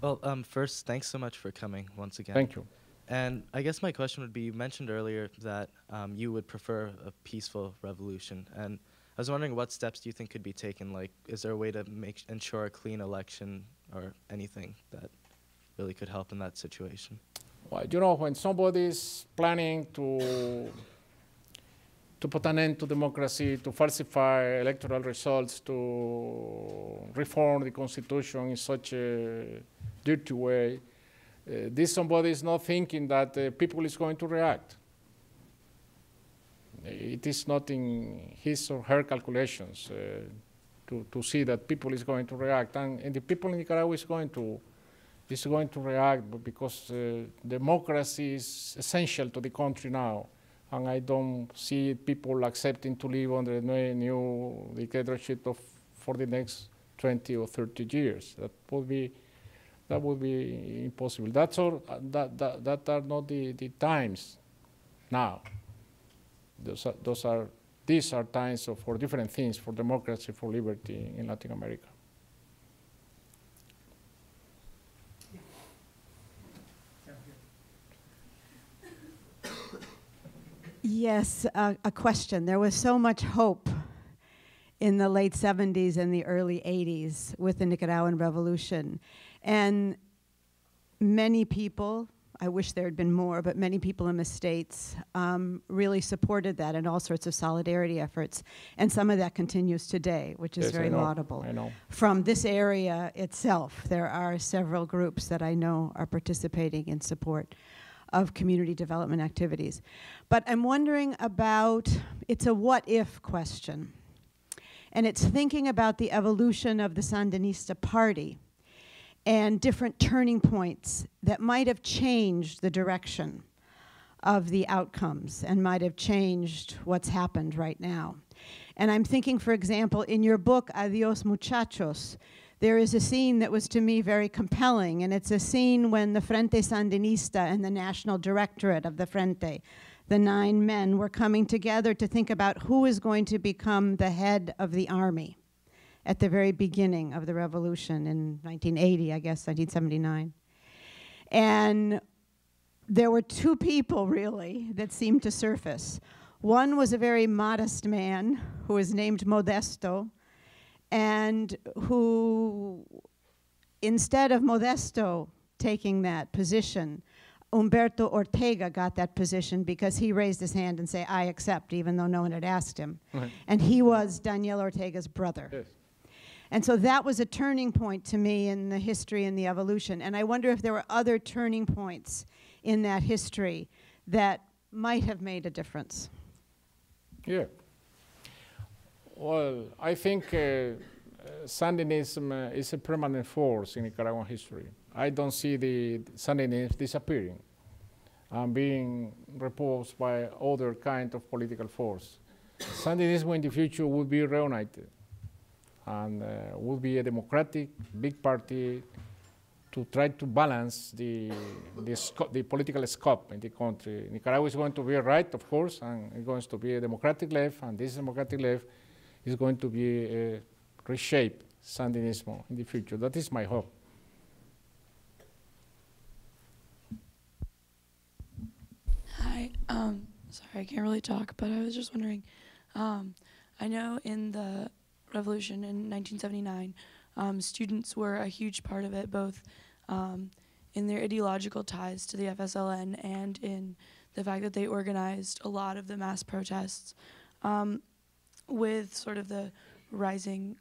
Well, um, first, thanks so much for coming once again. Thank you. And I guess my question would be, you mentioned earlier that um, you would prefer a peaceful revolution. And I was wondering what steps do you think could be taken? Like, is there a way to make ensure a clean election or anything that really could help in that situation? Well, you know, when somebody is planning to to put an end to democracy, to falsify electoral results, to reform the constitution in such a dirty way, uh, this somebody is not thinking that uh, people is going to react it is not in his or her calculations uh, to, to see that people is going to react. And, and, the people in Nicaragua is going to, is going to react because uh, democracy is essential to the country now. And I don't see people accepting to live under a new dictatorship of, for the next 20 or 30 years. That would be, that would be impossible. That's all, uh, that, that, that are not the, the times now. Those are, those are, these are times of, for different things, for democracy, for liberty in Latin America. Yes, uh, a question. There was so much hope in the late 70s and the early 80s with the Nicaraguan Revolution. And many people, I wish there had been more, but many people in the States um, really supported that and all sorts of solidarity efforts. And some of that continues today, which is yes, very I know, laudable. I know. From this area itself, there are several groups that I know are participating in support of community development activities. But I'm wondering about, it's a what if question. And it's thinking about the evolution of the Sandinista party and different turning points that might have changed the direction of the outcomes and might have changed what's happened right now. And I'm thinking, for example, in your book, Adios Muchachos, there is a scene that was to me very compelling, and it's a scene when the Frente Sandinista and the National Directorate of the Frente, the nine men were coming together to think about who is going to become the head of the army at the very beginning of the revolution in 1980, I guess, 1979. And there were two people really that seemed to surface. One was a very modest man who was named Modesto, and who, instead of Modesto taking that position, Humberto Ortega got that position because he raised his hand and said, I accept, even though no one had asked him. Right. And he was Daniel Ortega's brother. Yes. And so that was a turning point to me in the history and the evolution. And I wonder if there were other turning points in that history that might have made a difference. Yeah. Well, I think uh, uh, Sandinism uh, is a permanent force in Nicaraguan history. I don't see the Sandinism disappearing and being replaced by other kind of political force. Sandinism in the future will be reunited and uh, will be a democratic big party to try to balance the, the, the political scope in the country. Nicaragua is going to be a right, of course, and it's going to be a democratic left, and this democratic left is going to be a reshape Sandinismo in the future. That is my hope. Hi. Um, sorry, I can't really talk, but I was just wondering. Um, I know in the revolution in 1979, um, students were a huge part of it, both um, in their ideological ties to the FSLN and in the fact that they organized a lot of the mass protests. Um, with sort of the rising,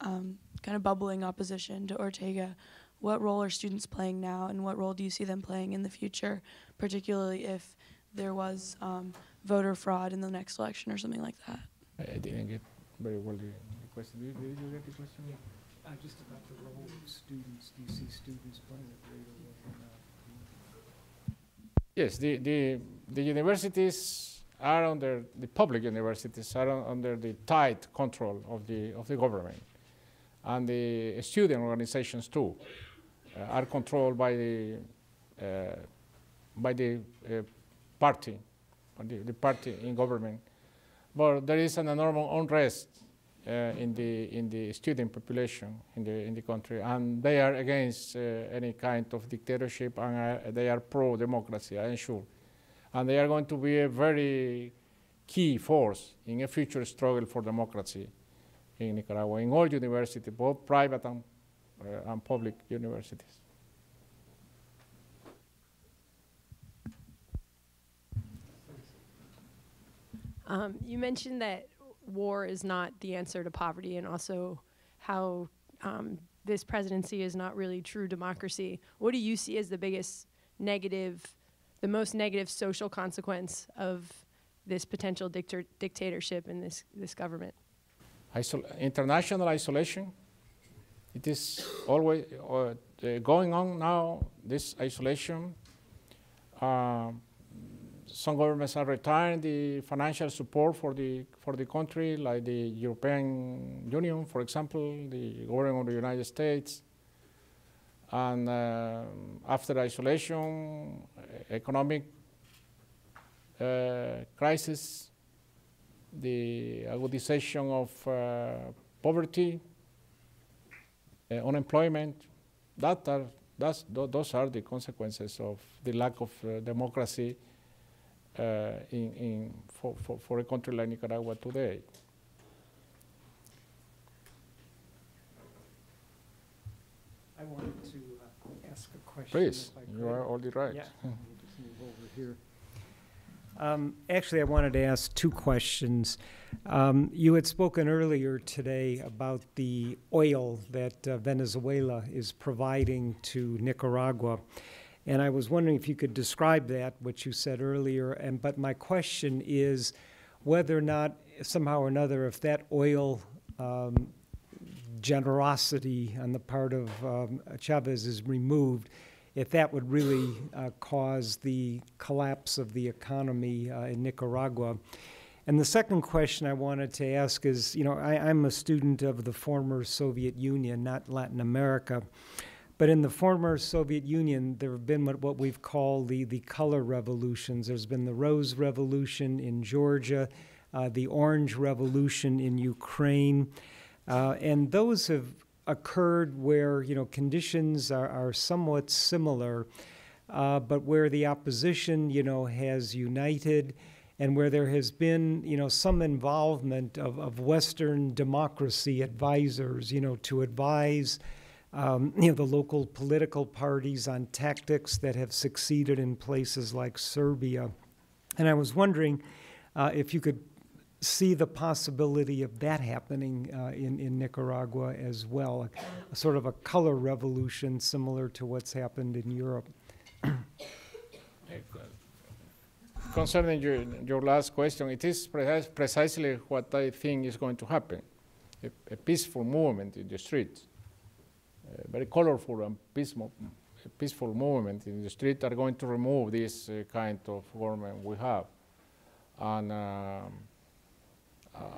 um, kind of bubbling opposition to Ortega, what role are students playing now, and what role do you see them playing in the future, particularly if there was um, voter fraud in the next election or something like that? I, I didn't get very well the, the question. Did, did you get the question? Uh, just about the role of students. Do you see students playing a greater role in Yes, the, the, the universities are under, the public universities are under the tight control of the, of the government. And the student organizations too uh, are controlled by the, uh, by the uh, party, the, the party in government. But there is an enormous unrest uh, in, the, in the student population in the, in the country, and they are against uh, any kind of dictatorship, and uh, they are pro-democracy, I am sure and they are going to be a very key force in a future struggle for democracy in Nicaragua, in all universities, both private and, uh, and public universities. Um, you mentioned that war is not the answer to poverty, and also how um, this presidency is not really true democracy. What do you see as the biggest negative, the most negative social consequence of this potential dicta- dictatorship in this this government? Isol- international isolation. It is always uh, uh, going on now. This isolation. Um, some governments are retiring the financial support for the for the country, like the European Union, for example, the government of the United States. And uh, after isolation, economic uh, crisis, the agudization of uh, poverty, uh, unemployment, that are, that's, th- those are the consequences of the lack of uh, democracy uh, in, in for, for, for a country like Nicaragua today. I wanted to uh, ask a question. Please, you could. are all the right. Yeah, [laughs] we'll just move over here. Um, Actually, I wanted to ask two questions. Um, You had spoken earlier today about the oil that uh, Venezuela is providing to Nicaragua. And I was wondering if you could describe that, what you said earlier. And, but my question is whether or not, somehow or another, if that oil um, generosity on the part of um, Chavez is removed, if that would really uh, cause the collapse of the economy uh, in Nicaragua. And the second question I wanted to ask is, you know, I, I'm a student of the former Soviet Union, not Latin America, But in the former Soviet Union, there have been what, what we've called the, the color revolutions. There's been the Rose Revolution in Georgia, uh, the Orange Revolution in Ukraine, uh, and those have occurred where you know conditions are, are somewhat similar, uh, but where the opposition you know has united and where there has been, you know, some involvement of, of Western democracy advisors, you know, to advise, um, you know, the local political parties on tactics that have succeeded in places like Serbia. And I was wondering uh, if you could see the possibility of that happening uh, in, in Nicaragua as well, a, a sort of a color revolution similar to what's happened in Europe. concerning your, your last question, it is pre precisely what I think is going to happen. A, a peaceful movement in the streets, very colorful and peaceful, peaceful movement in the street are going to remove this uh, kind of government we have. And um,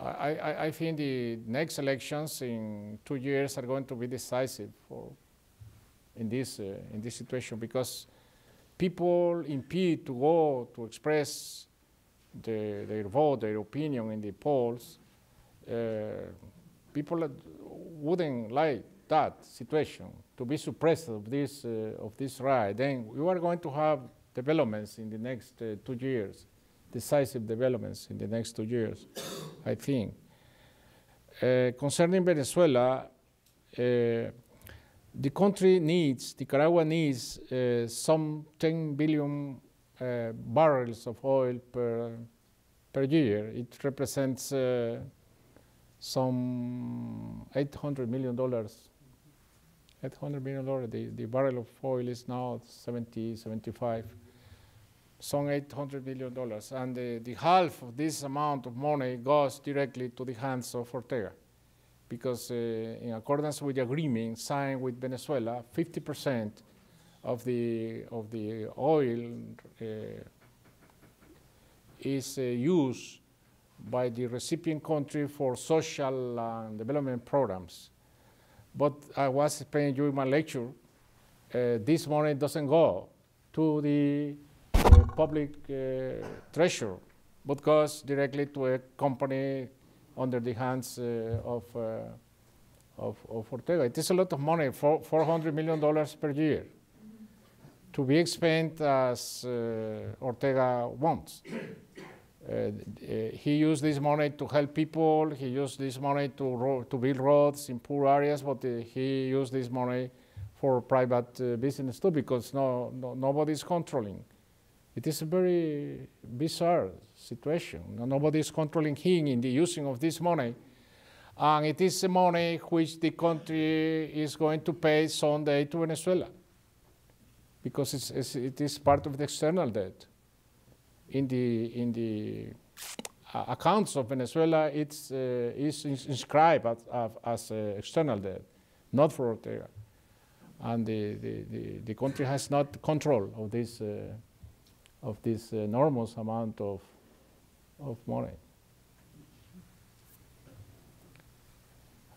I, I, I, think the next elections in two years are going to be decisive for in this, uh, in this situation because people impede to go to express the, their vote, their opinion in the polls, uh, people wouldn't like that situation to be suppressed of this uh, of this right. Then we are going to have developments in the next uh, two years, decisive developments in the next two years, I think. Uh, concerning Venezuela, uh, the country needs, Nicaragua needs uh, some 10 billion uh, barrels of oil per, per year. It represents uh, some 800 million dollars. 800 million dollars. The, the barrel of oil is now 70, 75. Some 800 million dollars. And the, the half of this amount of money goes directly to the hands of Ortega because uh, in accordance with the agreement signed with Venezuela, 50% of the, of the oil uh, is uh, used by the recipient country for social and development programs. But I was explaining during my lecture, uh, this money doesn't go to the public uh, treasure, but goes directly to a company under the hands uh, of, uh, of, of, Ortega. It is a lot of money, for $400 million per year, to be spent as uh, Ortega wants. Uh, he used this money to help people. He used this money to to build roads in poor areas, but uh, he used this money for private uh, business too, because no, no nobody is controlling. It is a very bizarre situation. Nobody is controlling him in the using of this money. And it is the money which the country is going to pay someday to Venezuela because it's, it's, it is part of the external debt. In the, in the uh, accounts of Venezuela, it's uh, is inscribed as, as, as uh, external debt, not for Ortega. And the, the, the, the, country has not control of this, uh, of this enormous amount of of money.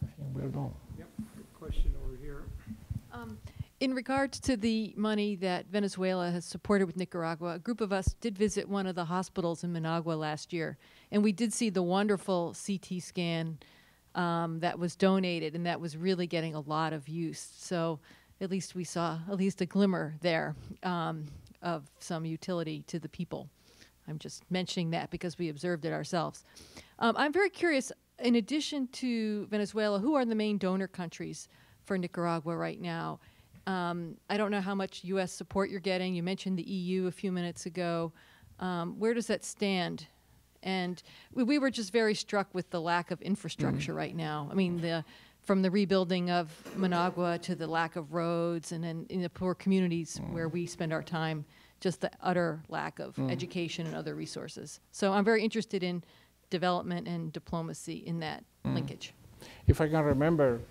I think we're done. Yep. Good question over here. Um, in regards to the money that Venezuela has supported with Nicaragua, a group of us did visit one of the hospitals in Managua last year, and we did see the wonderful CT scan um, that was donated, and that was really getting a lot of use. So at least we saw at least a glimmer there um, of some utility to the people. I'm just mentioning that because we observed it ourselves. Um, I'm very curious, in addition to Venezuela, who are the main donor countries for Nicaragua right now? Um, I don't know how much U.S. support you're getting. You mentioned the EU a few minutes ago. Um, where does that stand? And we, we, were just very struck with the lack of infrastructure mm. right now. I mean, the from the rebuilding of Managua to the lack of roads and then in the poor communities mm. where we spend our time just the utter lack of mm. education and other resources. So I'm very interested in development and diplomacy in that mm. linkage. If I can remember,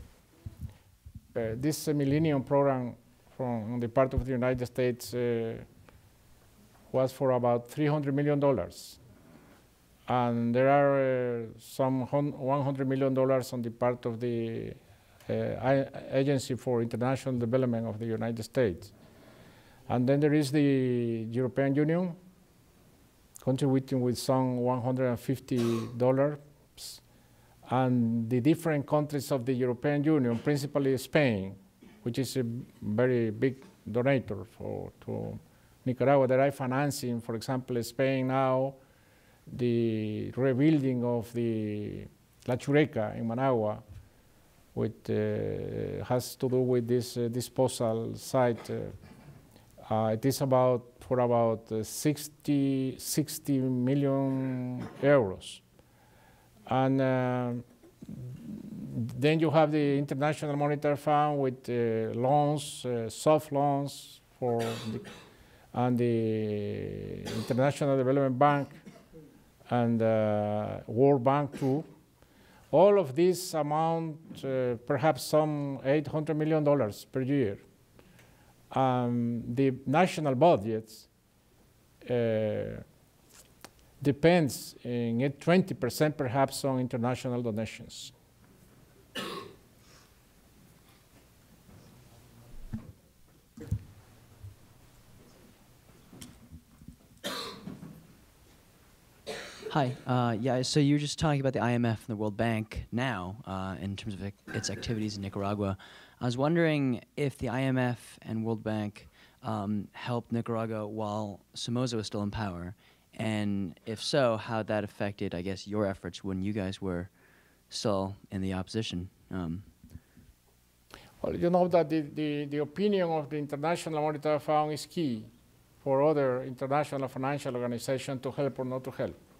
uh, this uh, Millennium Program from the part of the United States uh, was for about $300 million. And there are uh, some $100 million on the part of the I- Agency for International Development of the United States. And then there is the European Union contributing with some $150 and the different countries of the European Union, principally Spain, which is a very big donator for to Nicaragua. That are financing, for example, Spain now, the rebuilding of the La Chureca in Managua, which uh, has to do with this uh, disposal site. Uh, uh, it is about for about uh, 60, 60 million euros. And uh, then you have the International Monetary Fund with loans, soft loans for the, and the International Development Bank and uh, World Bank too. All of this amount uh, perhaps some 800 million dollars per year. Um, the national budgets uh, depends in 20% perhaps on international donations. Hi. Uh, yeah, so you're just talking about the IMF and the World Bank now uh, in terms of its activities in Nicaragua. I was wondering if the IMF and World Bank um, helped Nicaragua while Somoza was still in power, and if so, how that affected, I guess, your efforts when you guys were still in the opposition. Um, Well, you know that the, the, the opinion of the International Monetary Fund is key for other international financial organizations to help or not to help.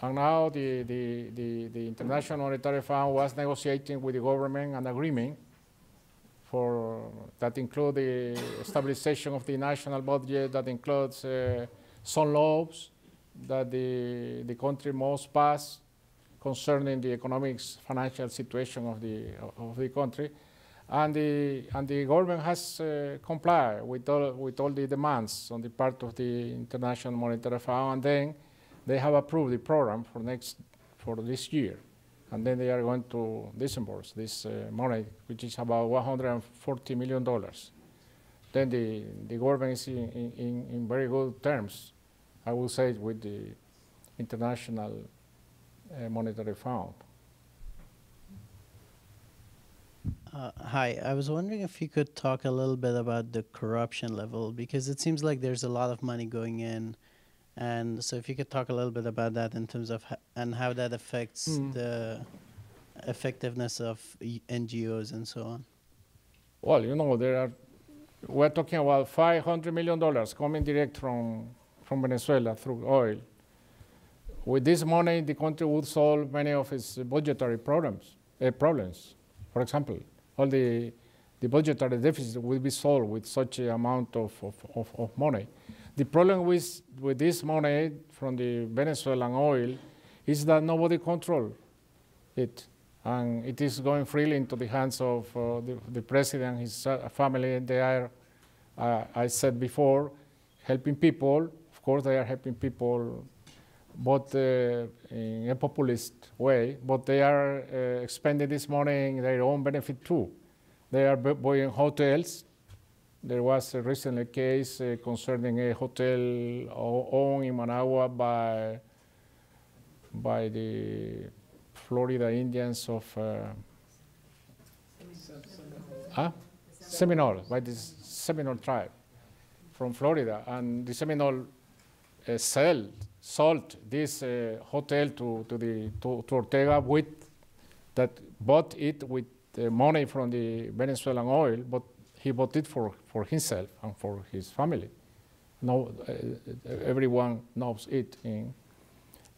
And now the, the, the, the International Monetary Fund was negotiating with the government an agreement for, that include the stabilization of the national budget, that includes uh, some laws that the, the country must pass concerning the economic financial situation of the, of the country. And the, and the government has uh, complied with all, with all the demands on the part of the International Monetary Fund, and then they have approved the program for next, for this year. And then they are going to disburse this uh, money, which is about $140 million. Then the, the government is in, in, in very good terms, I will say, with the International uh, Monetary Fund. Uh, hi, I was wondering if you could talk a little bit about the corruption level because it seems like there's a lot of money going in, and so if you could talk a little bit about that in terms of and how that affects Mm. the effectiveness of NGOs and so on. Well, you know, there are, we're talking about $500 million coming direct from, from Venezuela through oil. With this money, the country would solve many of its budgetary problems. Uh, problems. For example, all the, the budgetary deficit will be solved with such an amount of, of, of, of money. The problem with, with this money from the Venezuelan oil is that nobody controls it and it is going freely into the hands of uh, the, the president, his uh, family. They are, uh, I said before, helping people. Of course, they are helping people, but uh, in a populist way. But they are uh, expending this money in their own benefit too. They are bu- buying hotels. There was a recent case uh, concerning a hotel owned in Managua by by the Florida Indians of uh, huh? Seminole, by the Seminole tribe from Florida, and the Seminole uh, sell sold this uh, hotel to, to the to, to Ortega with that bought it with the money from the Venezuelan oil, but he bought it for, for himself and for his family. No, uh, everyone knows it in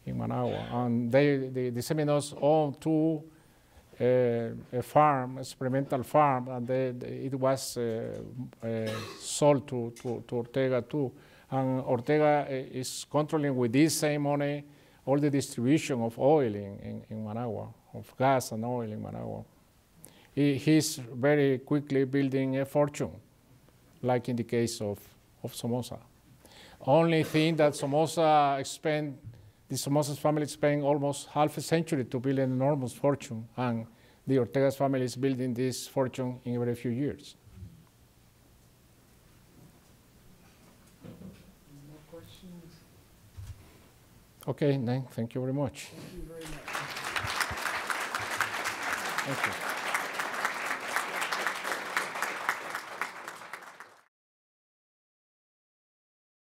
in Managua. And they, the, the Seminoles own uh, a farm, experimental farm, and they, they, it was uh, sold to, to, to Ortega too. And Ortega is controlling with this same money all the distribution of oil in, in, in Managua, of gas and oil in Managua. He, he's very quickly building a fortune, like in the case of, of Somoza. Only thing that Somoza spent, the Somoza's family spent almost half a century to build an enormous fortune, and the Ortega's family is building this fortune in very few years. Okay, then thank you very much. Thank you very much. Thank you.